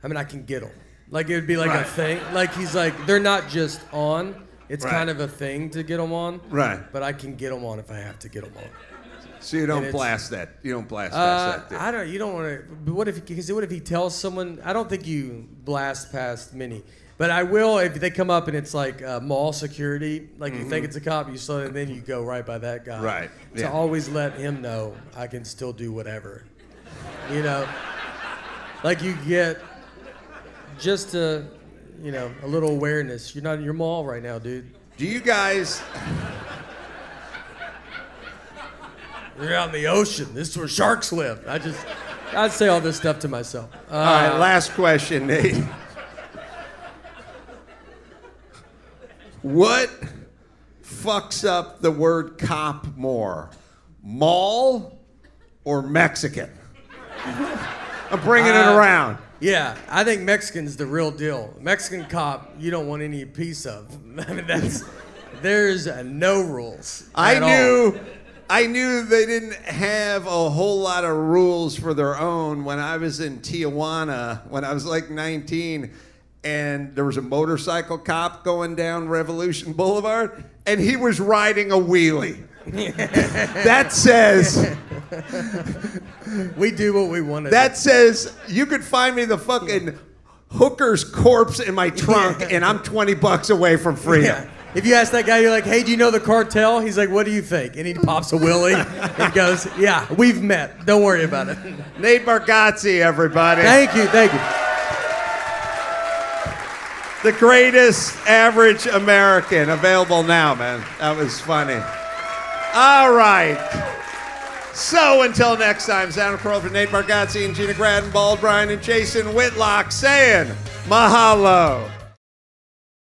I mean, I can get them. Like it would be like Right. a thing. Like he's like, they're not just on. It's Right. kind of a thing to get them on. Right. But I can get them on if I have to get them on. So you don't blast that. You don't blast Uh, past that. I don't. You don't want to. But what if? Because what if he tells someone? I don't think you blast past many. But I will if they come up and it's like uh, mall security. Like you think it's a cop, you slow, and then you go right by that guy. Mm-hmm. Right, To yeah. always let him know I can still do whatever. You know. Like you get just a, you know, a little awareness. You're not in your mall right now, dude. Do you guys? You're out in the ocean. This is where sharks live. I just, I'd say all this stuff to myself. Uh, All right, last question, Nate. What fucks up the word cop more, mall or Mexican? I'm bringing it Uh, around. Yeah, I think Mexican's the real deal. Mexican cop, you don't want any piece of. I mean, that's there's uh, no rules. I at all. knew, I knew they didn't have a whole lot of rules for their own when I was in Tijuana when I was like 19, and there was a motorcycle cop going down Revolution Boulevard, and he was riding a wheelie. that says we do what we want to. that says you could find me the fucking hooker's corpse in my trunk, and I'm 20 bucks away from freedom. Yeah. If you ask that guy, you're like, "Hey, do you know the cartel?" He's like, "What do you think?" And he pops a willy and goes, "Yeah, we've met. Don't worry about it." Nate Bargatze, everybody. Thank you, thank you. The greatest average American available now, man. That was funny. All right. So until next time, Adam Carolla for Nate Bargatze and Gina Graden, Bald Bryan and Jason Whitlock saying mahalo.